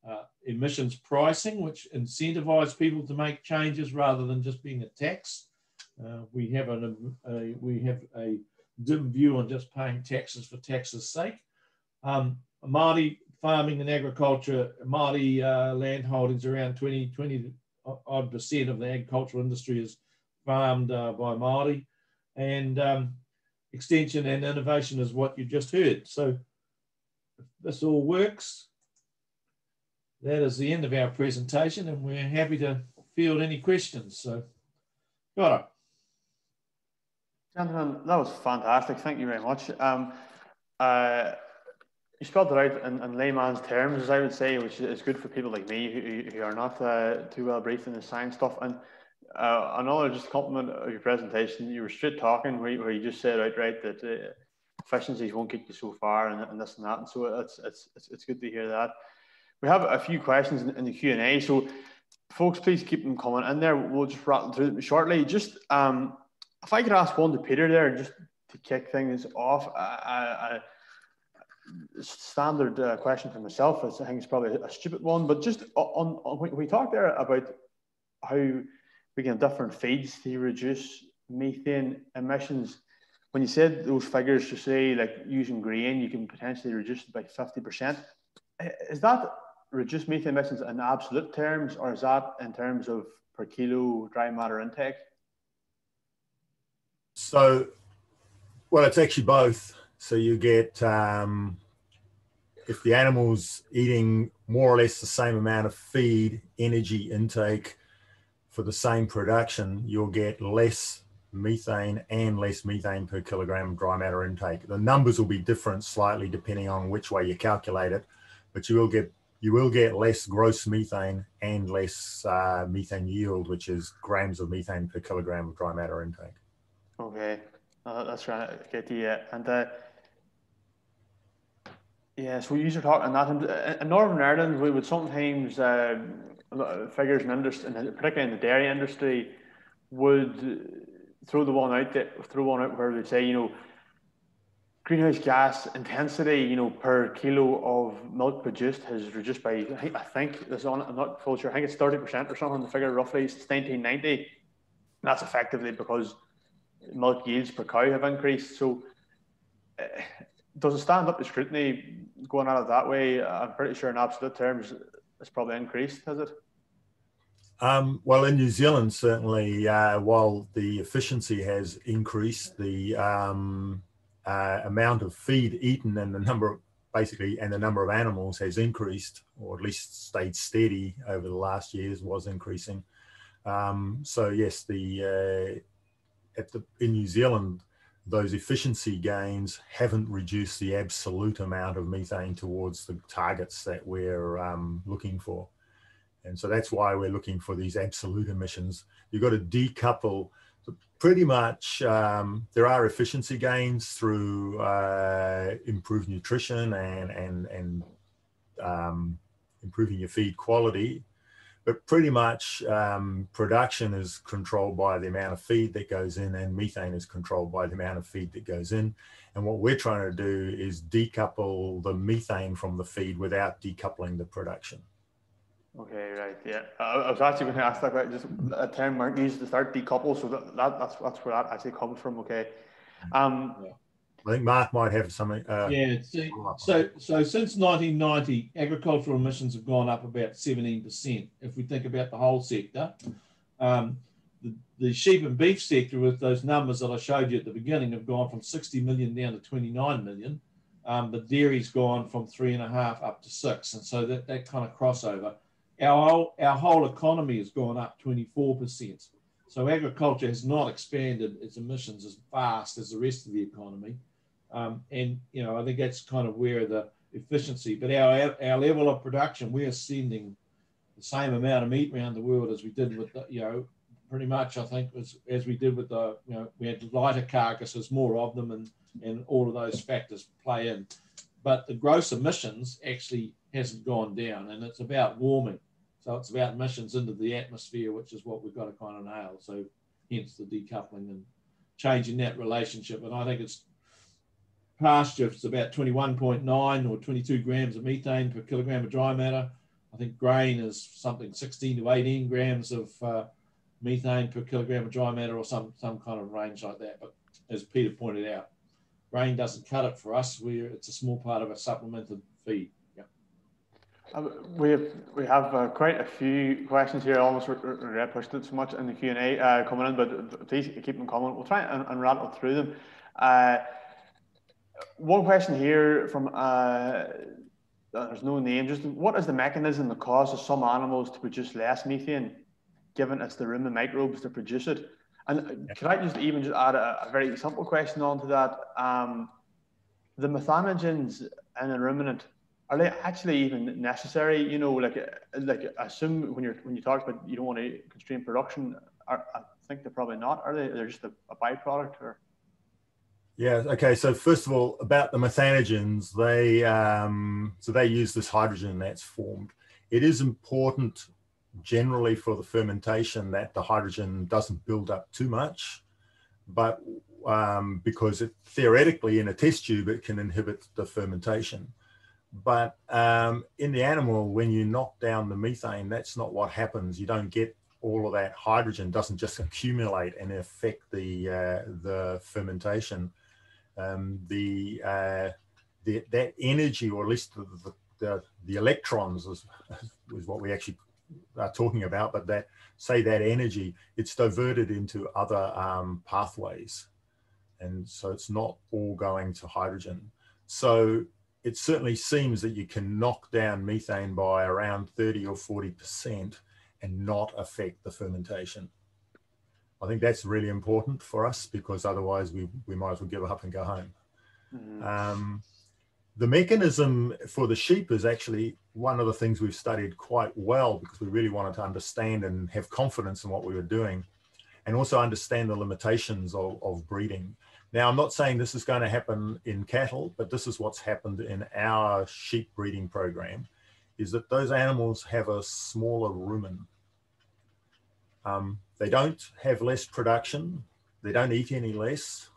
uh, emissions pricing, which incentivize people to make changes rather than just being a tax. Uh, we have an, a, we have a dim view on just paying taxes for taxes' sake. Um, Māori farming and agriculture, Māori uh, land holdings around 20, 20 odd percent of the agricultural industry is farmed uh, by Māori. And um, extension and innovation is what you just heard. So if this all works, that is the end of our presentation and we're happy to field any questions. So, got it. Gentlemen, that was fantastic. Thank you very much. Um, uh, you spelled it out in, in, layman's terms, as I would say, which is good for people like me who, who are not uh, too well briefed in the science stuff. And uh, another just compliment of your presentation. You were straight talking where you, where you just said outright that uh, efficiencies won't get you so far and, and, this and that. And so it's, it's, it's, it's good to hear that. We have a few questions in, in the Q&A. So folks, please keep them coming in there. We'll just rattle through them shortly. Just um, if I could ask one to Peter there, just to kick things off. I, standard uh, question for myself. I think it's probably a stupid one, but just on, on we talked there about how we can different feeds to reduce methane emissions. When you said those figures to say like using grain, you can potentially reduce it by 50%. Is that reduce methane emissions in absolute terms, or is that in terms of per kilo dry matter intake? So, well, it's actually both. So you get um, if the animal's eating more or less the same amount of feed, energy intake for the same production, you'll get less methane and less methane per kilogram dry matter intake. The numbers will be different slightly depending on which way you calculate it, but you will get you will get less gross methane and less uh, methane yield, which is grams of methane per kilogram of dry matter intake. Okay, uh, that's right. Get yeah, and uh, yeah, so you are talking that in Northern Ireland, we would sometimes uh, figures in industry, particularly in the dairy industry, would throw the one out that throw one out where they say, you know, greenhouse gas intensity, you know, per kilo of milk produced has reduced by I think this on I'm not full sure. I think it's thirty percent or something. The figure roughly since 1990. That's effectively because milk yields per cow have increased. So. Uh, does it stand up to scrutiny going at it that way? I'm pretty sure in absolute terms it's probably increased, has it? Um, well, in New Zealand, certainly, uh, while the efficiency has increased, the um, uh, amount of feed eaten and the number, of, basically, and the number of animals has increased, or at least stayed steady over the last years, was increasing. Um, so yes, the uh, at the in New Zealand, those efficiency gains haven't reduced the absolute amount of methane towards the targets that we're um, looking for. And so that's why we're looking for these absolute emissions. You've got to decouple pretty much um, there are efficiency gains through uh, improved nutrition and and and um, improving your feed quality but pretty much um, production is controlled by the amount of feed that goes in and methane is controlled by the amount of feed that goes in. And what we're trying to do is decouple the methane from the feed without decoupling the production. Okay, right, yeah. I was actually going to ask that question. Just a term Mark used to start decouple, so that, that that's that's where that actually comes from. Okay. Um, yeah. I think Mark might have something. Uh, yeah. See, so so since 1990, agricultural emissions have gone up about 17 percent. If we think about the whole sector, um, the, the sheep and beef sector, with those numbers that I showed you at the beginning, have gone from 60 million down to 29 million. Um, but dairy's gone from three and a half up to six, and so that that kind of crossover our, our whole economy has gone up 24%. So agriculture has not expanded its emissions as fast as the rest of the economy. Um, and, you know, I think that's kind of where the efficiency, but our, our level of production, we're sending the same amount of meat around the world as we did with the, you know, pretty much, I think, as, as we did with the, you know, we had lighter carcasses, more of them, and, and all of those factors play in. But the gross emissions actually hasn't gone down, and it's about warming. So it's about emissions into the atmosphere, which is what we've got to kind of nail. So hence the decoupling and changing that relationship. And I think it's pasture, it's about 21.9 or 22 grams of methane per kilogram of dry matter. I think grain is something 16 to 18 grams of uh, methane per kilogram of dry matter or some, some kind of range like that. But as Peter pointed out, grain doesn't cut it for us. we it's a small part of a supplemented feed. Uh, we have we have uh, quite a few questions here. Almost pushed it so much in the Q and A uh, coming in, but please keep them coming. We'll try and, and rattle through them. Uh, one question here from uh, there's no name. Just what is the mechanism that causes some animals to produce less methane, given it's the rumen microbes that produce it? And can I just even just add a, a very simple question onto that? Um, the methanogens in a ruminant are they actually even necessary? You know, like like assume when you're when you talk about you don't want to constrain production. Are, I think they're probably not. Are they? They're just a, a byproduct, or yeah. Okay. So first of all, about the methanogens, they um, so they use this hydrogen that's formed. It is important generally for the fermentation that the hydrogen doesn't build up too much, but um, because it theoretically in a test tube it can inhibit the fermentation. But um, in the animal, when you knock down the methane, that's not what happens. You don't get all of that hydrogen doesn't just accumulate and affect the uh, the fermentation. Um, the, uh, the that energy, or at least the the, the, electrons, is, is what we actually are talking about. But that say that energy, it's diverted into other um, pathways, and so it's not all going to hydrogen. So it certainly seems that you can knock down methane by around 30 or 40% and not affect the fermentation. I think that's really important for us because otherwise we, we might as well give up and go home. Mm-hmm. Um, the mechanism for the sheep is actually one of the things we've studied quite well because we really wanted to understand and have confidence in what we were doing and also understand the limitations of, of breeding. Now, I'm not saying this is going to happen in cattle, but this is what's happened in our sheep breeding program, is that those animals have a smaller rumen. Um, they don't have less production. They don't eat any less.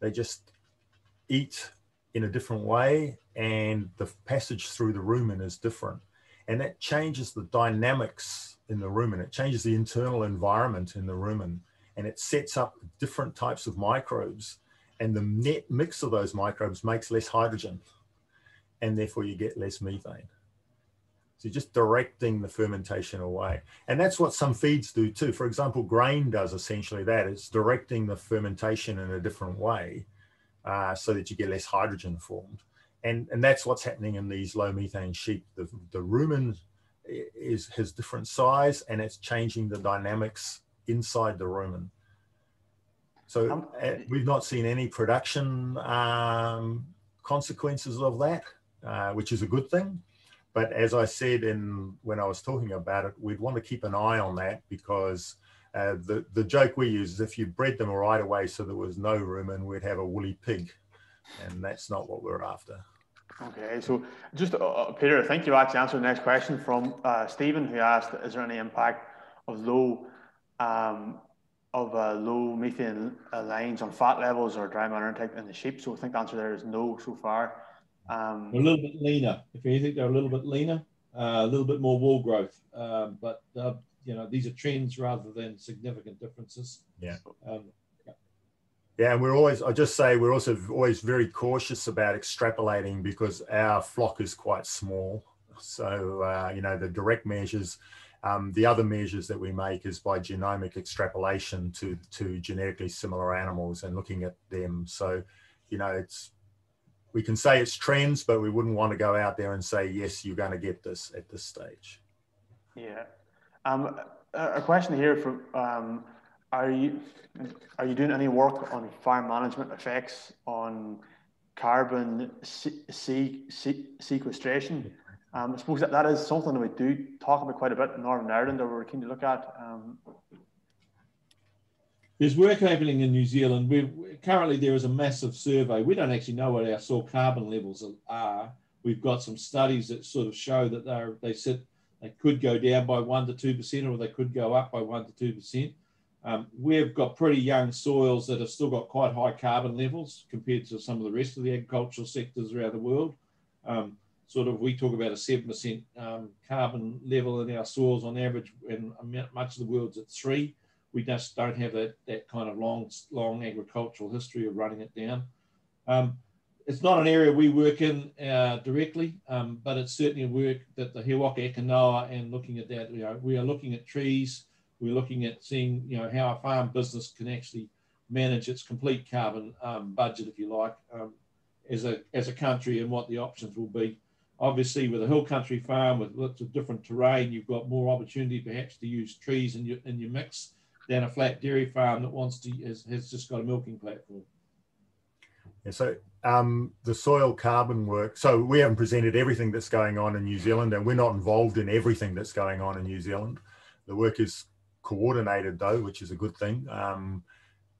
They just eat in a different way and the passage through the rumen is different. And that changes the dynamics in the rumen. It changes the internal environment in the rumen and it sets up different types of microbes and the net mix of those microbes makes less hydrogen and therefore you get less methane. So you're just directing the fermentation away. And that's what some feeds do too. For example, grain does essentially that. It's directing the fermentation in a different way uh, so that you get less hydrogen formed. And, and that's what's happening in these low methane sheep. The, the rumen is, has different size and it's changing the dynamics inside the rumen. So um, uh, we've not seen any production um, consequences of that, uh, which is a good thing. But as I said in when I was talking about it, we'd want to keep an eye on that because uh, the the joke we use is if you bred them right away so there was no room, and we'd have a woolly pig, and that's not what we're after. Okay, so just uh, uh Peter, I think you actually answered the next question from uh, Stephen, who asked, "Is there any impact of low um, of uh, low methane lines on fat levels or dry matter intake in the sheep? So I think the answer there is no so far. Um, a little bit leaner. If you think they're a little bit leaner. uh, a little bit more wall growth. Um, but uh, you know, these are trends rather than significant differences. Yeah. Um, Yeah, and we're always, I just say, we're also always very cautious about extrapolating because our flock is quite small. So, uh, you know, the direct measures, um, the other measures that we make is by genomic extrapolation to, to genetically similar animals and looking at them. So, you know, it's, we can say it's trends, but we wouldn't want to go out there and say, yes, you're going to get this at this stage. Yeah. Um, a question here from, um, are you, are you doing any work on fire management effects on carbon se- se- se- sequestration? Um, I suppose that, that is something that we do talk about quite a bit in Northern Ireland that we're keen to look at. Um, There's work happening in New Zealand. we currently there is a massive survey. We don't actually know what our soil carbon levels are. We've got some studies that sort of show that they're they sit they could go down by one to two percent, or they could go up by one to two percent. Um, we've got pretty young soils that have still got quite high carbon levels compared to some of the rest of the agricultural sectors around the world. Um, sort of, we talk about a seven percent um, carbon level in our soils on average, and much of the world's at three we just don't have that, that kind of long, long agricultural history of running it down. Um, it's not an area we work in uh, directly, um, but it's certainly a work that the He Waka Eke Noa and looking at that, you know, we are looking at trees, we're looking at seeing, you know, how a farm business can actually manage its complete carbon um, budget, if you like, um, as, a, as a country and what the options will be. Obviously, with a hill country farm with lots of different terrain, you've got more opportunity perhaps to use trees in your, in your mix than a flat dairy farm that wants to has, has just got a milking platform. Yeah, so um, the soil carbon work. So we haven't presented everything that's going on in New Zealand, and we're not involved in everything that's going on in New Zealand. The work is coordinated though, which is a good thing. Um,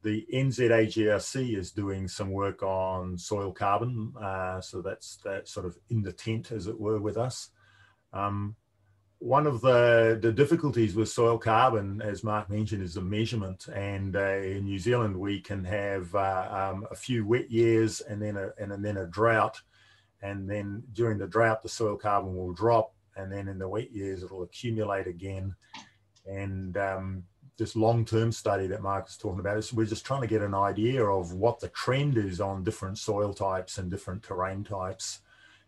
the NZAGRC is doing some work on soil carbon, uh, so that's that sort of in the tent, as it were, with us. Um, one of the, the difficulties with soil carbon, as Mark mentioned, is the measurement. And uh, in New Zealand, we can have uh, um, a few wet years and then a, and then a drought. And then during the drought, the soil carbon will drop. And then in the wet years, it'll accumulate again. And um, this long-term study that Mark is talking about is we're just trying to get an idea of what the trend is on different soil types and different terrain types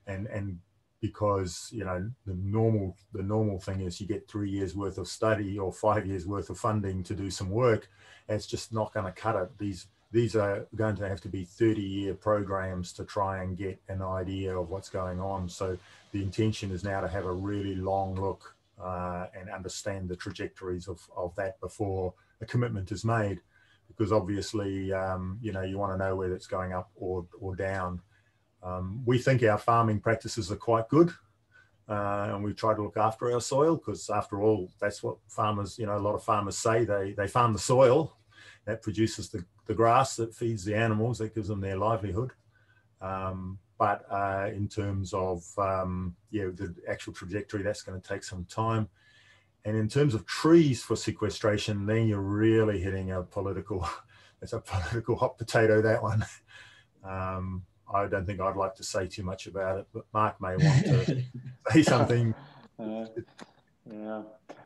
and, and because you know the normal the normal thing is you get three years worth of study or five years worth of funding to do some work. It's just not going to cut it. These these are going to have to be 30 year programs to try and get an idea of what's going on. So the intention is now to have a really long look uh, and understand the trajectories of, of that before a commitment is made. Because obviously um, you know you want to know whether it's going up or, or down um, we think our farming practices are quite good. Uh, and we try to look after our soil because after all, that's what farmers, you know, a lot of farmers say they, they farm the soil that produces the, the grass that feeds the animals, that gives them their livelihood. Um, but uh, in terms of, um, yeah, the actual trajectory, that's going to take some time. And in terms of trees for sequestration, then you're really hitting a political, it's a political hot potato, that one. Um, I don't think I'd like to say too much about it, but Mark may want to say something. Uh, yeah.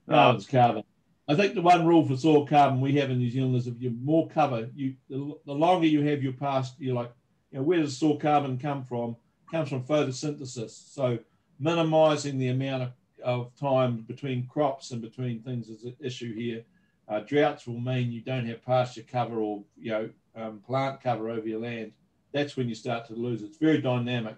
No, it's carbon. I think the one rule for soil carbon we have in New Zealand is if you more cover, you the, the longer you have your past, you're like, you know, where does soil carbon come from? It comes from photosynthesis. So minimizing the amount of, of time between crops and between things is an issue here. Uh, droughts will mean you don't have pasture cover or you know um, plant cover over your land that's when you start to lose. It's very dynamic.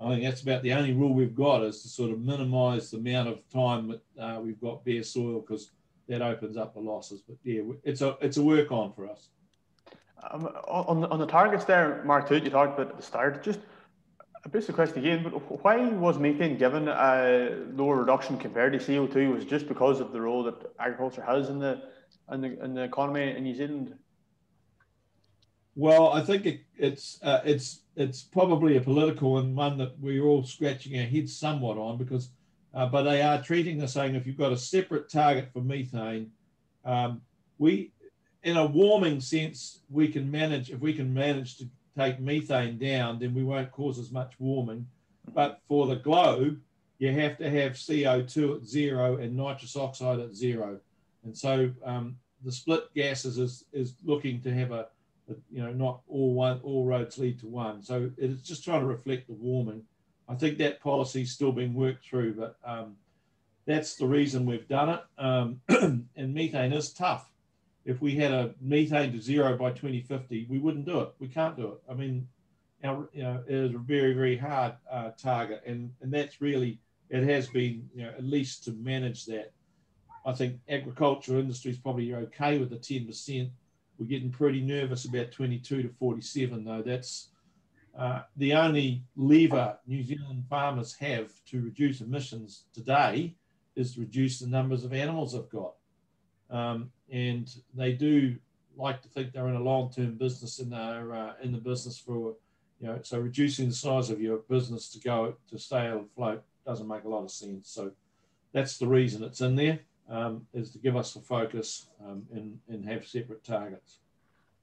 I think that's about the only rule we've got is to sort of minimise the amount of time that uh, we've got bare soil because that opens up the losses. But yeah, it's a it's a work on for us. Um, on, on the targets there, Mark, too, you talked about at the start. Just a basic question again, but why was methane given a lower reduction compared to CO2? Was just because of the role that agriculture has in the in the, in the economy in New Zealand? Well, I think it, it's uh, it's it's probably a political and one that we're all scratching our heads somewhat on because, uh, but they are treating this saying if you've got a separate target for methane, um, we, in a warming sense, we can manage if we can manage to take methane down, then we won't cause as much warming. But for the globe, you have to have CO2 at zero and nitrous oxide at zero. And so um, the split gases is, is looking to have a, you know, not all one, all roads lead to one. So it's just trying to reflect the warming. I think that policy is still being worked through, but um, that's the reason we've done it. Um, and methane is tough. If we had a methane to zero by 2050, we wouldn't do it. We can't do it. I mean, our, you know, it is a very, very hard uh, target. And, and that's really, it has been, you know, at least to manage that. I think agricultural industry is probably okay with the 10%. We're getting pretty nervous about 22 to 47, though. That's uh, the only lever New Zealand farmers have to reduce emissions today is to reduce the numbers of animals they've got. Um, and they do like to think they're in a long-term business and they're uh, in the business for, you know, so reducing the size of your business to go to stay afloat doesn't make a lot of sense. So that's the reason it's in there, um, is to give us the focus um, and, and have separate targets.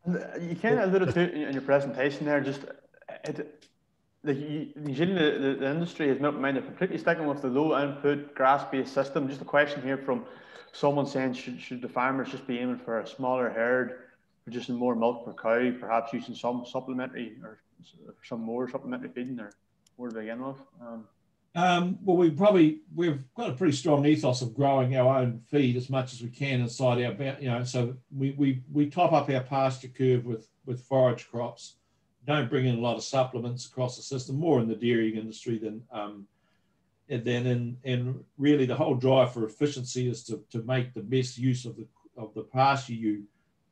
You kind of alluded to in your presentation there, just it, the, New Zealand, the, the industry has not minded completely sticking with the low input grass based system. Just a question here from someone saying, should, should the farmers just be aiming for a smaller herd, producing more milk per cow, perhaps using some supplementary or some more supplementary feeding or more to begin with? Um, um, well, we probably we've got a pretty strong ethos of growing our own feed as much as we can inside our, you know. So we we we top up our pasture curve with with forage crops don't bring in a lot of supplements across the system, more in the dairying industry than um, then and, and really the whole drive for efficiency is to, to make the best use of the of the pasture you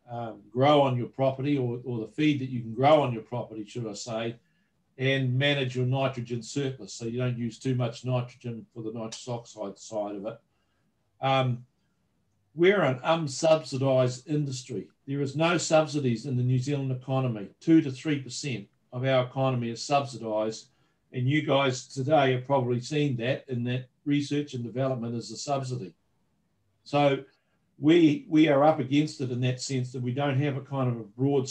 um, grow on your property or, or the feed that you can grow on your property, should I say, and manage your nitrogen surplus so you don't use too much nitrogen for the nitrous oxide side of it. Um, we're an unsubsidized industry. There is no subsidies in the New Zealand economy. Two to three percent of our economy is subsidised, and you guys today have probably seen that in that research and development is a subsidy. So we we are up against it in that sense that we don't have a kind of a broad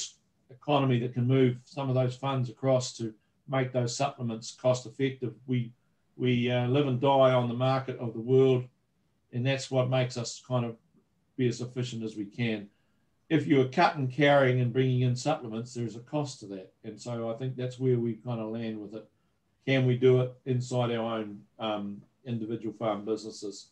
economy that can move some of those funds across to make those supplements cost effective. We we uh, live and die on the market of the world, and that's what makes us kind of be as efficient as we can if you're cutting, carrying, and bringing in supplements, there's a cost to that. And so I think that's where we kind of land with it. Can we do it inside our own um, individual farm businesses?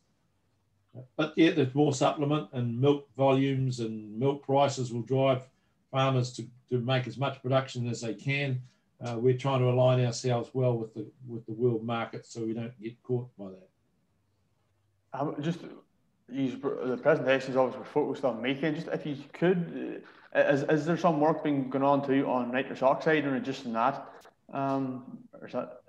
But yeah, there's more supplement and milk volumes and milk prices will drive farmers to, to make as much production as they can. Uh, we're trying to align ourselves well with the with the world market so we don't get caught by that. Um, just the presentation is obviously focused on making. Just if you could, uh, is, is there some work being going on too on nitrous oxide and reducing that? Um, or is that?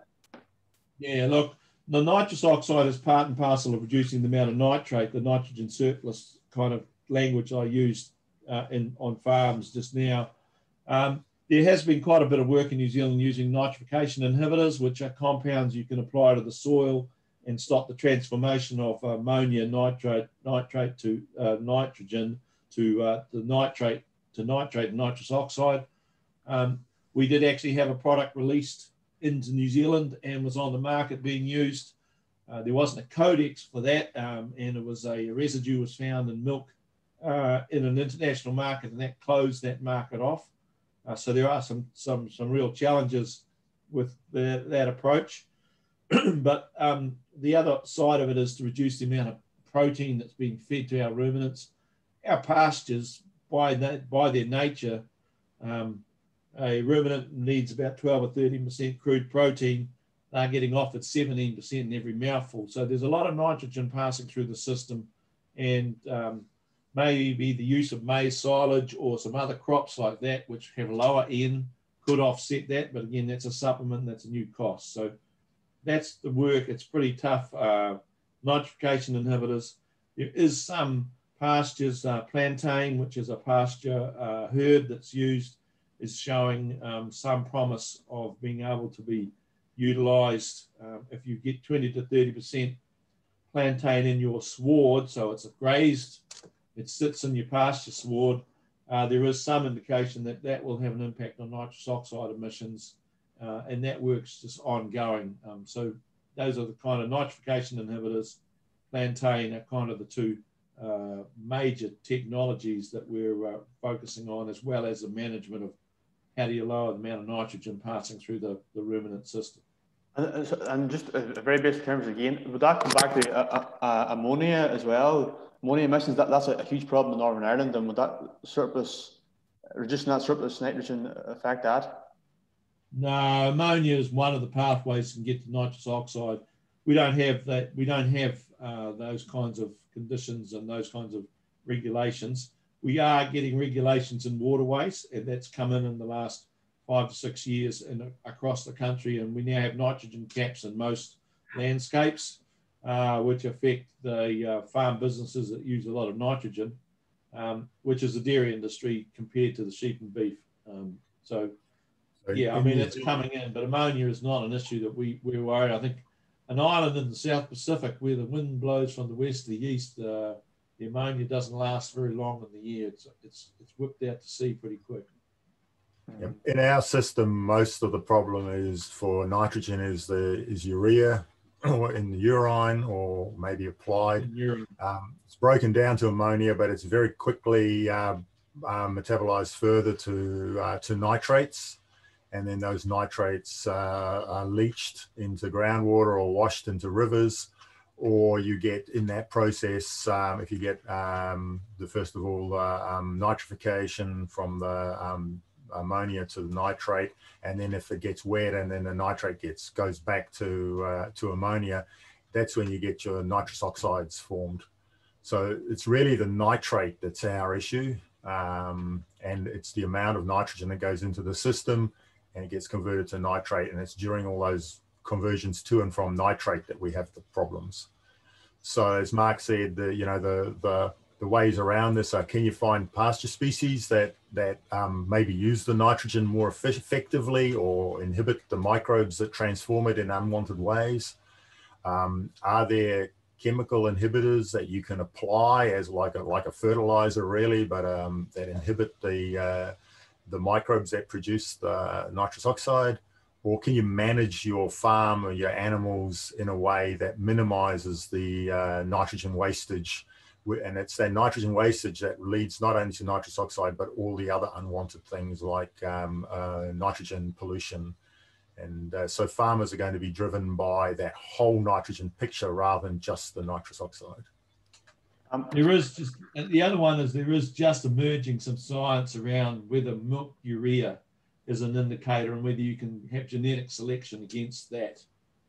Yeah, look, the nitrous oxide is part and parcel of reducing the amount of nitrate, the nitrogen surplus kind of language I used uh, in on farms just now. Um, there has been quite a bit of work in New Zealand using nitrification inhibitors, which are compounds you can apply to the soil and stop the transformation of ammonia nitrate nitrate to uh, nitrogen to uh, the nitrate to nitrate and nitrous oxide. Um, we did actually have a product released into New Zealand and was on the market being used. Uh, there wasn't a codex for that, um, and it was a, residue was found in milk uh, in an international market, and that closed that market off. Uh, so there are some some some real challenges with the, that approach. but um, the other side of it is to reduce the amount of protein that's being fed to our ruminants. Our pastures, by that, by their nature, um, a ruminant needs about 12 or 13% crude protein. They're getting off at 17% in every mouthful. So there's a lot of nitrogen passing through the system, and um, maybe the use of maize silage or some other crops like that, which have lower N, could offset that. But again, that's a supplement, that's a new cost. So that's the work. It's pretty tough. Uh, nitrification inhibitors. There is some pastures, uh, plantain, which is a pasture uh, herd that's used, is showing um, some promise of being able to be utilized. Um, if you get 20 to 30% plantain in your sward, so it's a grazed, it sits in your pasture sward, uh, there is some indication that that will have an impact on nitrous oxide emissions uh, and that work's just ongoing. Um, so those are the kind of nitrification inhibitors, plantain are kind of the two uh, major technologies that we're uh, focusing on, as well as the management of how do you lower the amount of nitrogen passing through the, the ruminant system. And, and just a very basic terms again, would that come back to uh, uh, uh, ammonia as well? Ammonia emissions, that, that's a, a, huge problem in Northern Ireland. And would that surplus, reducing that surplus nitrogen affect that? No, ammonia is one of the pathways to get to nitrous oxide. We don't have that. We don't have uh, those kinds of conditions and those kinds of regulations. We are getting regulations in waterways, and that's come in in the last five to six years across the country. And we now have nitrogen caps in most landscapes, uh, which affect the uh, farm businesses that use a lot of nitrogen, um, which is the dairy industry compared to the sheep and beef. Um, so, yeah, I mean, it's coming in, but ammonia is not an issue that we, we're worried. I think an island in the South Pacific where the wind blows from the west to the east, uh, the ammonia doesn't last very long in the year. It's, it's, it's whipped out to sea pretty quick. In our system, most of the problem is for nitrogen is the is urea in the urine or maybe applied. Um, it's broken down to ammonia, but it's very quickly uh, uh, metabolized further to uh, to nitrates, and then those nitrates uh, are leached into groundwater or washed into rivers. Or you get in that process, um, if you get um, the first of all uh, um, nitrification from the um, ammonia to the nitrate, and then if it gets wet and then the nitrate gets goes back to uh, to ammonia, that's when you get your nitrous oxides formed. So it's really the nitrate that's our issue, um, and it's the amount of nitrogen that goes into the system, and it gets converted to nitrate, and it's during all those conversions to and from nitrate that we have the problems. So as Mark said, the you know the the the ways around this are can you find pasture species that that um, maybe use the nitrogen more effectively or inhibit the microbes that transform it in unwanted ways? Um, are there chemical inhibitors that you can apply as like a like a fertilizer really, but um, that inhibit the uh, the microbes that produce the nitrous oxide? Or can you manage your farm or your animals in a way that minimizes the uh, nitrogen wastage and it's that nitrogen wastage that leads not only to nitrous oxide but all the other unwanted things like um, uh, nitrogen pollution. And uh, so farmers are going to be driven by that whole nitrogen picture rather than just the nitrous oxide. Um, there is just the other one is there is just emerging some science around whether milk urea is an indicator and whether you can have genetic selection against that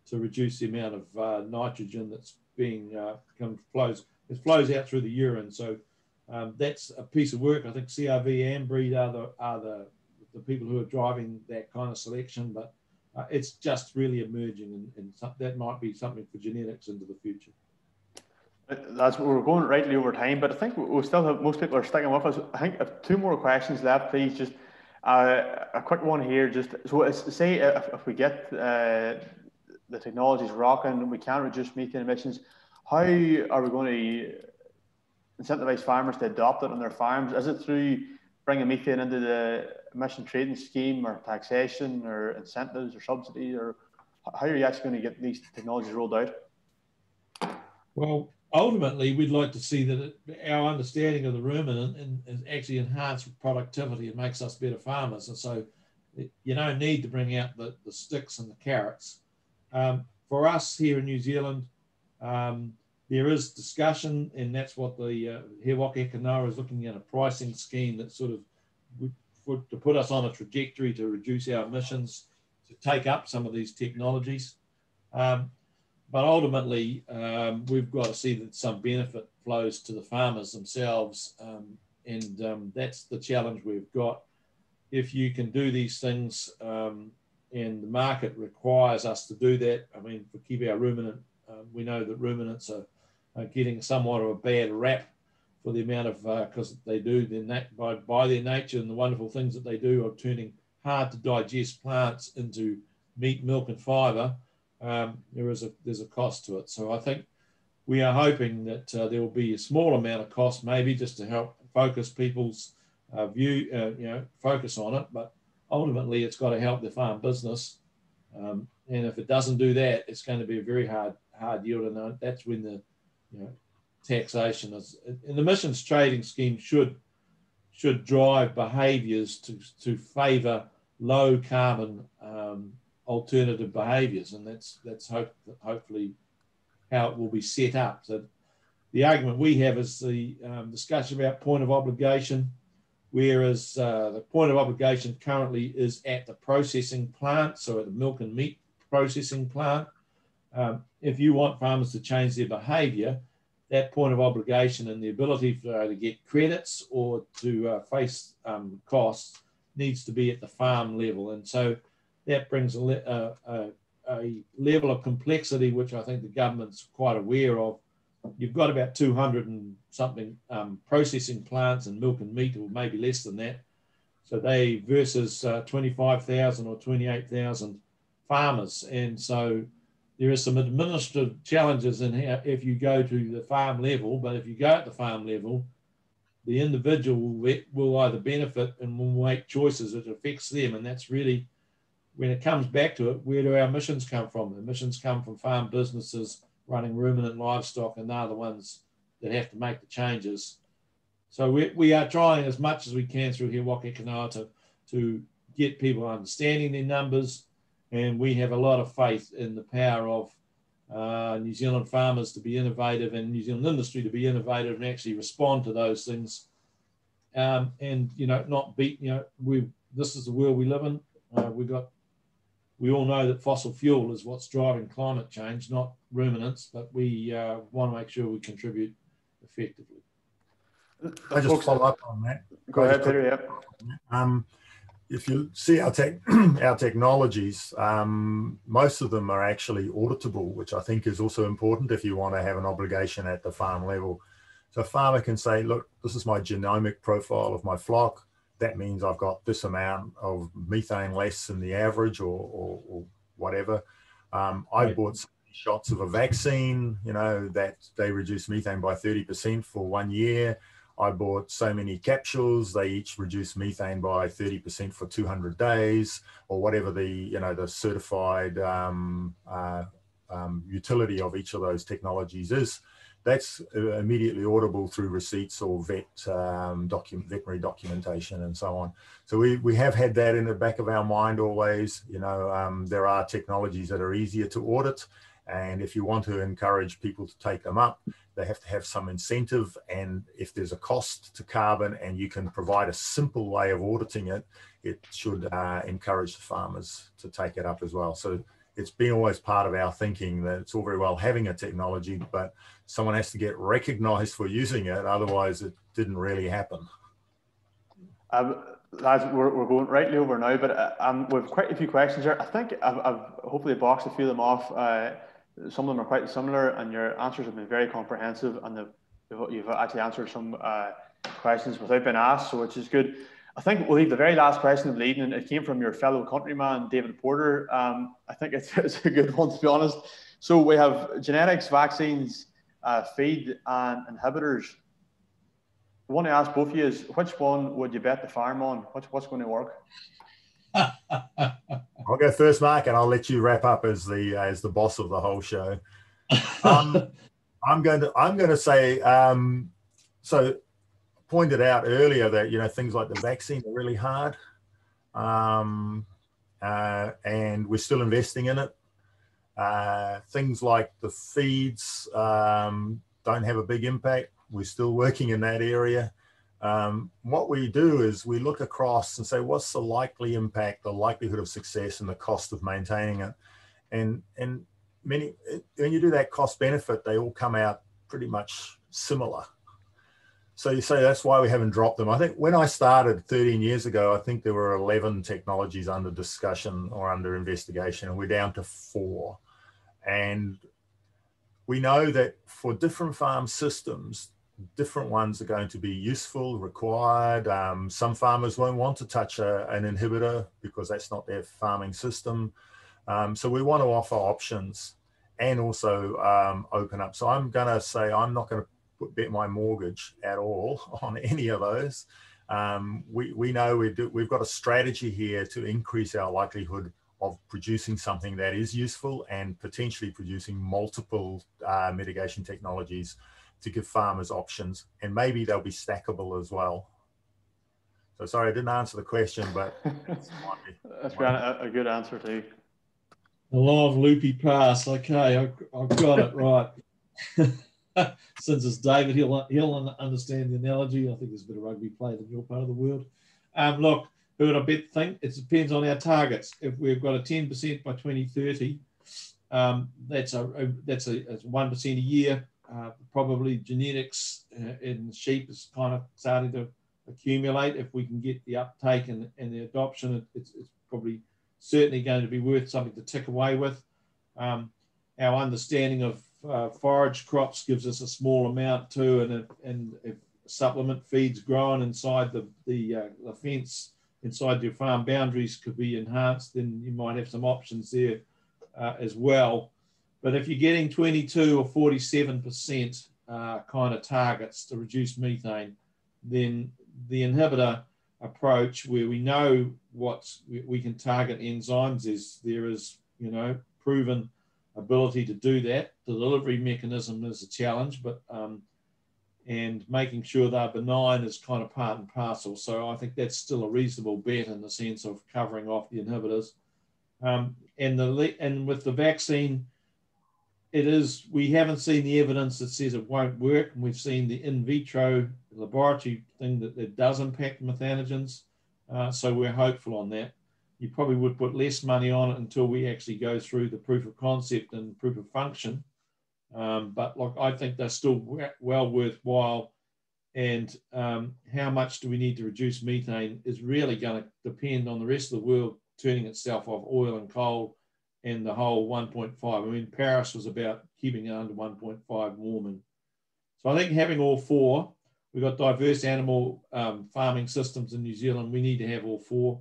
to reduce the amount of uh, nitrogen that's being uh, comes flows it flows out through the urine. So um, that's a piece of work. I think CRV Ambreed are the, are the, the people who are driving that kind of selection, but uh, it's just really emerging and, and some, that might be something for genetics into the future. That's we're going rightly over time, but I think we still have most people are sticking with us. I think if two more questions left, please. Just uh, a quick one here. Just so say if, if we get uh, the technologies rocking, and we can reduce methane emissions how are we going to incentivize farmers to adopt it on their farms? Is it through bringing methane into the emission trading scheme or taxation or incentives or subsidies or how are you actually going to get these technologies rolled out? Well, ultimately, we'd like to see that it, our understanding of the ruminant and, actually enhance productivity and makes us better farmers. And so it, you don't need to bring out the, the sticks and the carrots. Um, for us here in New Zealand, um, there is discussion, and that's what the uh, He Waka is looking at a pricing scheme that sort of would, would, to put us on a trajectory to reduce our emissions, to take up some of these technologies. Um, but ultimately, um, we've got to see that some benefit flows to the farmers themselves, um, and um, that's the challenge we've got. If you can do these things, um, and the market requires us to do that, I mean, for keep our ruminant um, we know that ruminants are, are, getting somewhat of a bad rap for the amount of because uh, they do their nat- by, by their nature and the wonderful things that they do of turning hard to digest plants into meat, milk, and fibre. Um, there is a there's a cost to it. So I think we are hoping that uh, there will be a small amount of cost, maybe just to help focus people's uh, view, uh, you know, focus on it. But ultimately, it's got to help the farm business um, and if it doesn't do that, it's going to be a very hard hard yield, and that's when the you know taxation is. And the emissions trading scheme should should drive behaviours to to favour low carbon um, alternative behaviours, and that's that's hope, hopefully how it will be set up. So the argument we have is the um, discussion about point of obligation, whereas uh, the point of obligation currently is at the processing plant, so at the milk and meat processing plant. Um, if you want farmers to change their behaviour, that point of obligation and the ability for uh, to get credits or to uh, face um, costs needs to be at the farm level. And so that brings a, a, a, a, level of complexity, which I think the government's quite aware of. You've got about 200 and something um, processing plants and milk and meat, or maybe less than that. So they versus uh, 25,000 or 28,000 farmers. And so there are some administrative challenges in here if you go to the farm level, but if you go at the farm level, the individual will, will either benefit and will make choices that affects them. And that's really, when it comes back to it, where do our emissions come from? The emissions come from farm businesses running ruminant livestock, and they're the ones that have to make the changes. So we, we are trying as much as we can through He Waka Eke Noa to, to get people understanding their numbers, and we have a lot of faith in the power of uh, New Zealand farmers to be innovative and New Zealand industry to be innovative and actually respond to those things. Um, and you know, not beat. You know, we this is the world we live in. Uh, we got. We all know that fossil fuel is what's driving climate change, not ruminants. But we uh, want to make sure we contribute effectively. I just follow up on that. Go ahead, Peter. Yep. Um, if you see our tech, our technologies, um, most of them are actually auditable, which I think is also important if you want to have an obligation at the farm level. So a farmer can say, look, this is my genomic profile of my flock. That means I've got this amount of methane less than the average or, or, or whatever. Um, I right. bought shots of a vaccine, you know, that they reduce methane by 30% for one year. I bought so many capsules. They each reduce methane by 30% for 200 days, or whatever the you know the certified um, uh, um, utility of each of those technologies is. That's uh, immediately audible through receipts or vet um, document, veterinary documentation and so on. So we, we have had that in the back of our mind always. You know, um, there are technologies that are easier to audit, and if you want to encourage people to take them up, they have to have some incentive. And if there's a cost to carbon and you can provide a simple way of auditing it, it should uh, encourage the farmers to take it up as well. So it's been always part of our thinking that it's all very well having a technology, but someone has to get recognized for using it. Otherwise, it didn't really happen. Um, lads, we're, we're going rightly over now, but uh, um, we've quite a few questions here. I think I've, I've hopefully boxed a few of them off. Uh, some of them are quite similar, and your answers have been very comprehensive, and you've actually answered some uh, questions without being asked, so which is good. I think we'll leave the very last question of evening. It came from your fellow countryman, David Porter. Um, I think it's, it's, a good one, to be honest. So we have genetics, vaccines, uh, feed, and inhibitors. I want to ask both of you is which one would you bet the farm on? What's, what's going to work? I'll go first, Mark, and I'll let you wrap up as the as the boss of the whole show. Um, I'm going to I'm going to say um, so. Pointed out earlier that you know things like the vaccine are really hard, um, uh, and we're still investing in it. Uh, things like the feeds um, don't have a big impact. We're still working in that area. Um, what we do is we look across and say, what's the likely impact, the likelihood of success, and the cost of maintaining it? And and many when you do that cost benefit, they all come out pretty much similar. So you say that's why we haven't dropped them. I think when I started 13 years ago, I think there were 11 technologies under discussion or under investigation, and we're down to four. And we know that for different farm systems, different ones are going to be useful, required. Um, some farmers won't want to touch a, an inhibitor because that's not their farming system. Um, so we want to offer options and also um, open up. So I'm going to say I'm not going to bet my mortgage at all on any of those. Um, we, we know we do, we've got a strategy here to increase our likelihood of producing something that is useful and potentially producing multiple uh, mitigation technologies to give farmers options and maybe they'll be stackable as well. So sorry, I didn't answer the question, but that's a, a good answer too. A long loopy pass. Okay, I've, I've got it right. Since it's David, he'll he'll understand the analogy. I think there's a bit of rugby played in your part of the world. Um, look, who would I bet think? It depends on our targets. If we've got a 10% by 2030, um, that's a, a that's a one percent a year. Uh, probably genetics uh, in sheep is kind of starting to accumulate. If we can get the uptake and, and the adoption, it, it's, it's, probably certainly going to be worth something to tick away with. Um, our understanding of uh, forage crops gives us a small amount too, and if, and if supplement feeds grown inside the the, uh, the fence inside your farm boundaries could be enhanced, then you might have some options there uh, as well. But if you're getting 22 or 47% uh, kind of targets to reduce methane, then the inhibitor approach where we know what we can target enzymes is there is, you know, proven ability to do that. The delivery mechanism is a challenge, but um, and making sure they're benign is kind of part and parcel. So I think that's still a reasonable bet in the sense of covering off the inhibitors. Um, and the and with the vaccine, it is we haven't seen the evidence that says it won't work. And we've seen the in vitro laboratory thing that it does impact methanogens. Uh, so we're hopeful on that. You probably would put less money on it until we actually go through the proof of concept and proof of function. Um, but look, I think they're still well worthwhile. And um, how much do we need to reduce methane is really going to depend on the rest of the world turning itself off oil and coal and the whole 1.5. I mean, Paris was about keeping under 1.5 warming. So I think having all four, we've got diverse animal um, farming systems in New Zealand. We need to have all four.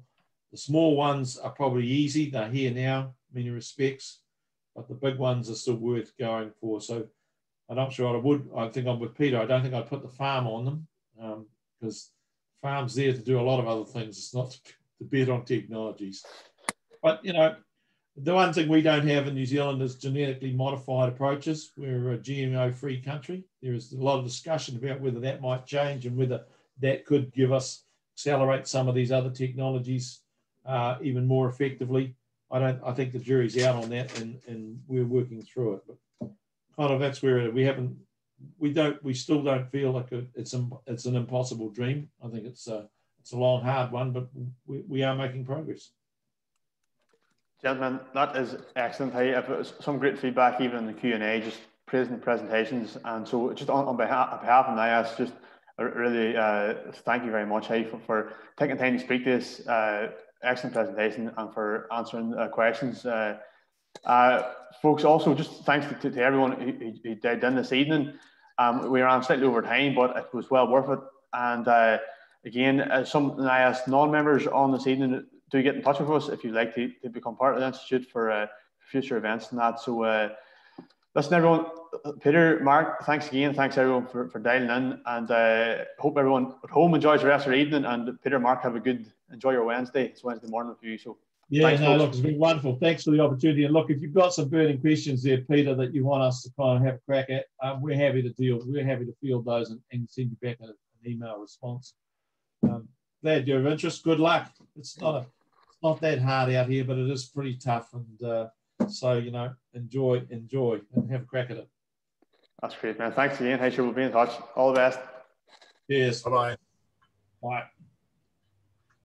The small ones are probably easy. They're here now, many respects but the big ones are still worth going for. So I'm not sure I would. I think I'm with Peter. I don't think I'd put the farm on them because um, farm's there to do a lot of other things. It's not to bet on technologies. But you know, the one thing we don't have in New Zealand is genetically modified approaches. We're a GMO-free country. There is a lot of discussion about whether that might change and whether that could give us accelerate some of these other technologies uh, even more effectively. I don't. I think the jury's out on that, and and we're working through it. But kind of that's where we haven't. We don't. We still don't feel like a, it's a, it's an impossible dream. I think it's a it's a long, hard one, but we, we are making progress. Gentlemen, that is excellent. Hey, some great feedback even in the Q and A, just praising the presentations. And so, just on, on behalf, behalf of NIIAS, just really uh, thank you very much, hey, for, for taking time to speak to us. Uh, excellent presentation and for answering uh, questions. Uh, uh, folks, also just thanks to, to everyone who, who, did in this evening. Um, we ran slightly over time, but it was well worth it. And uh, again, some I asked non-members on this evening, do get in touch with us if you'd like to, to become part of the Institute for uh, future events and that. So uh, listen, everyone, Peter, Mark, thanks again. Thanks everyone for, for dialing in and uh, hope everyone at home enjoys the rest of their evening. And Peter, Mark, have a good, enjoy your Wednesday. It's Wednesday morning for you. So yeah, Thanks, no, folks. look, it's been wonderful. Thanks for the opportunity. And look, if you've got some burning questions there, Peter, that you want us to kind of have a crack at, um, we're happy to deal. We're happy to field those and, and send you back a, an email response. Um, glad you're of interest. Good luck. It's not a, not that hard out here, but it is pretty tough. And uh, so you know, enjoy, enjoy, and have a crack at it. That's great, man. Thanks again. Hey, sure, we'll be in touch. All the best. Cheers. Bye-bye. Bye.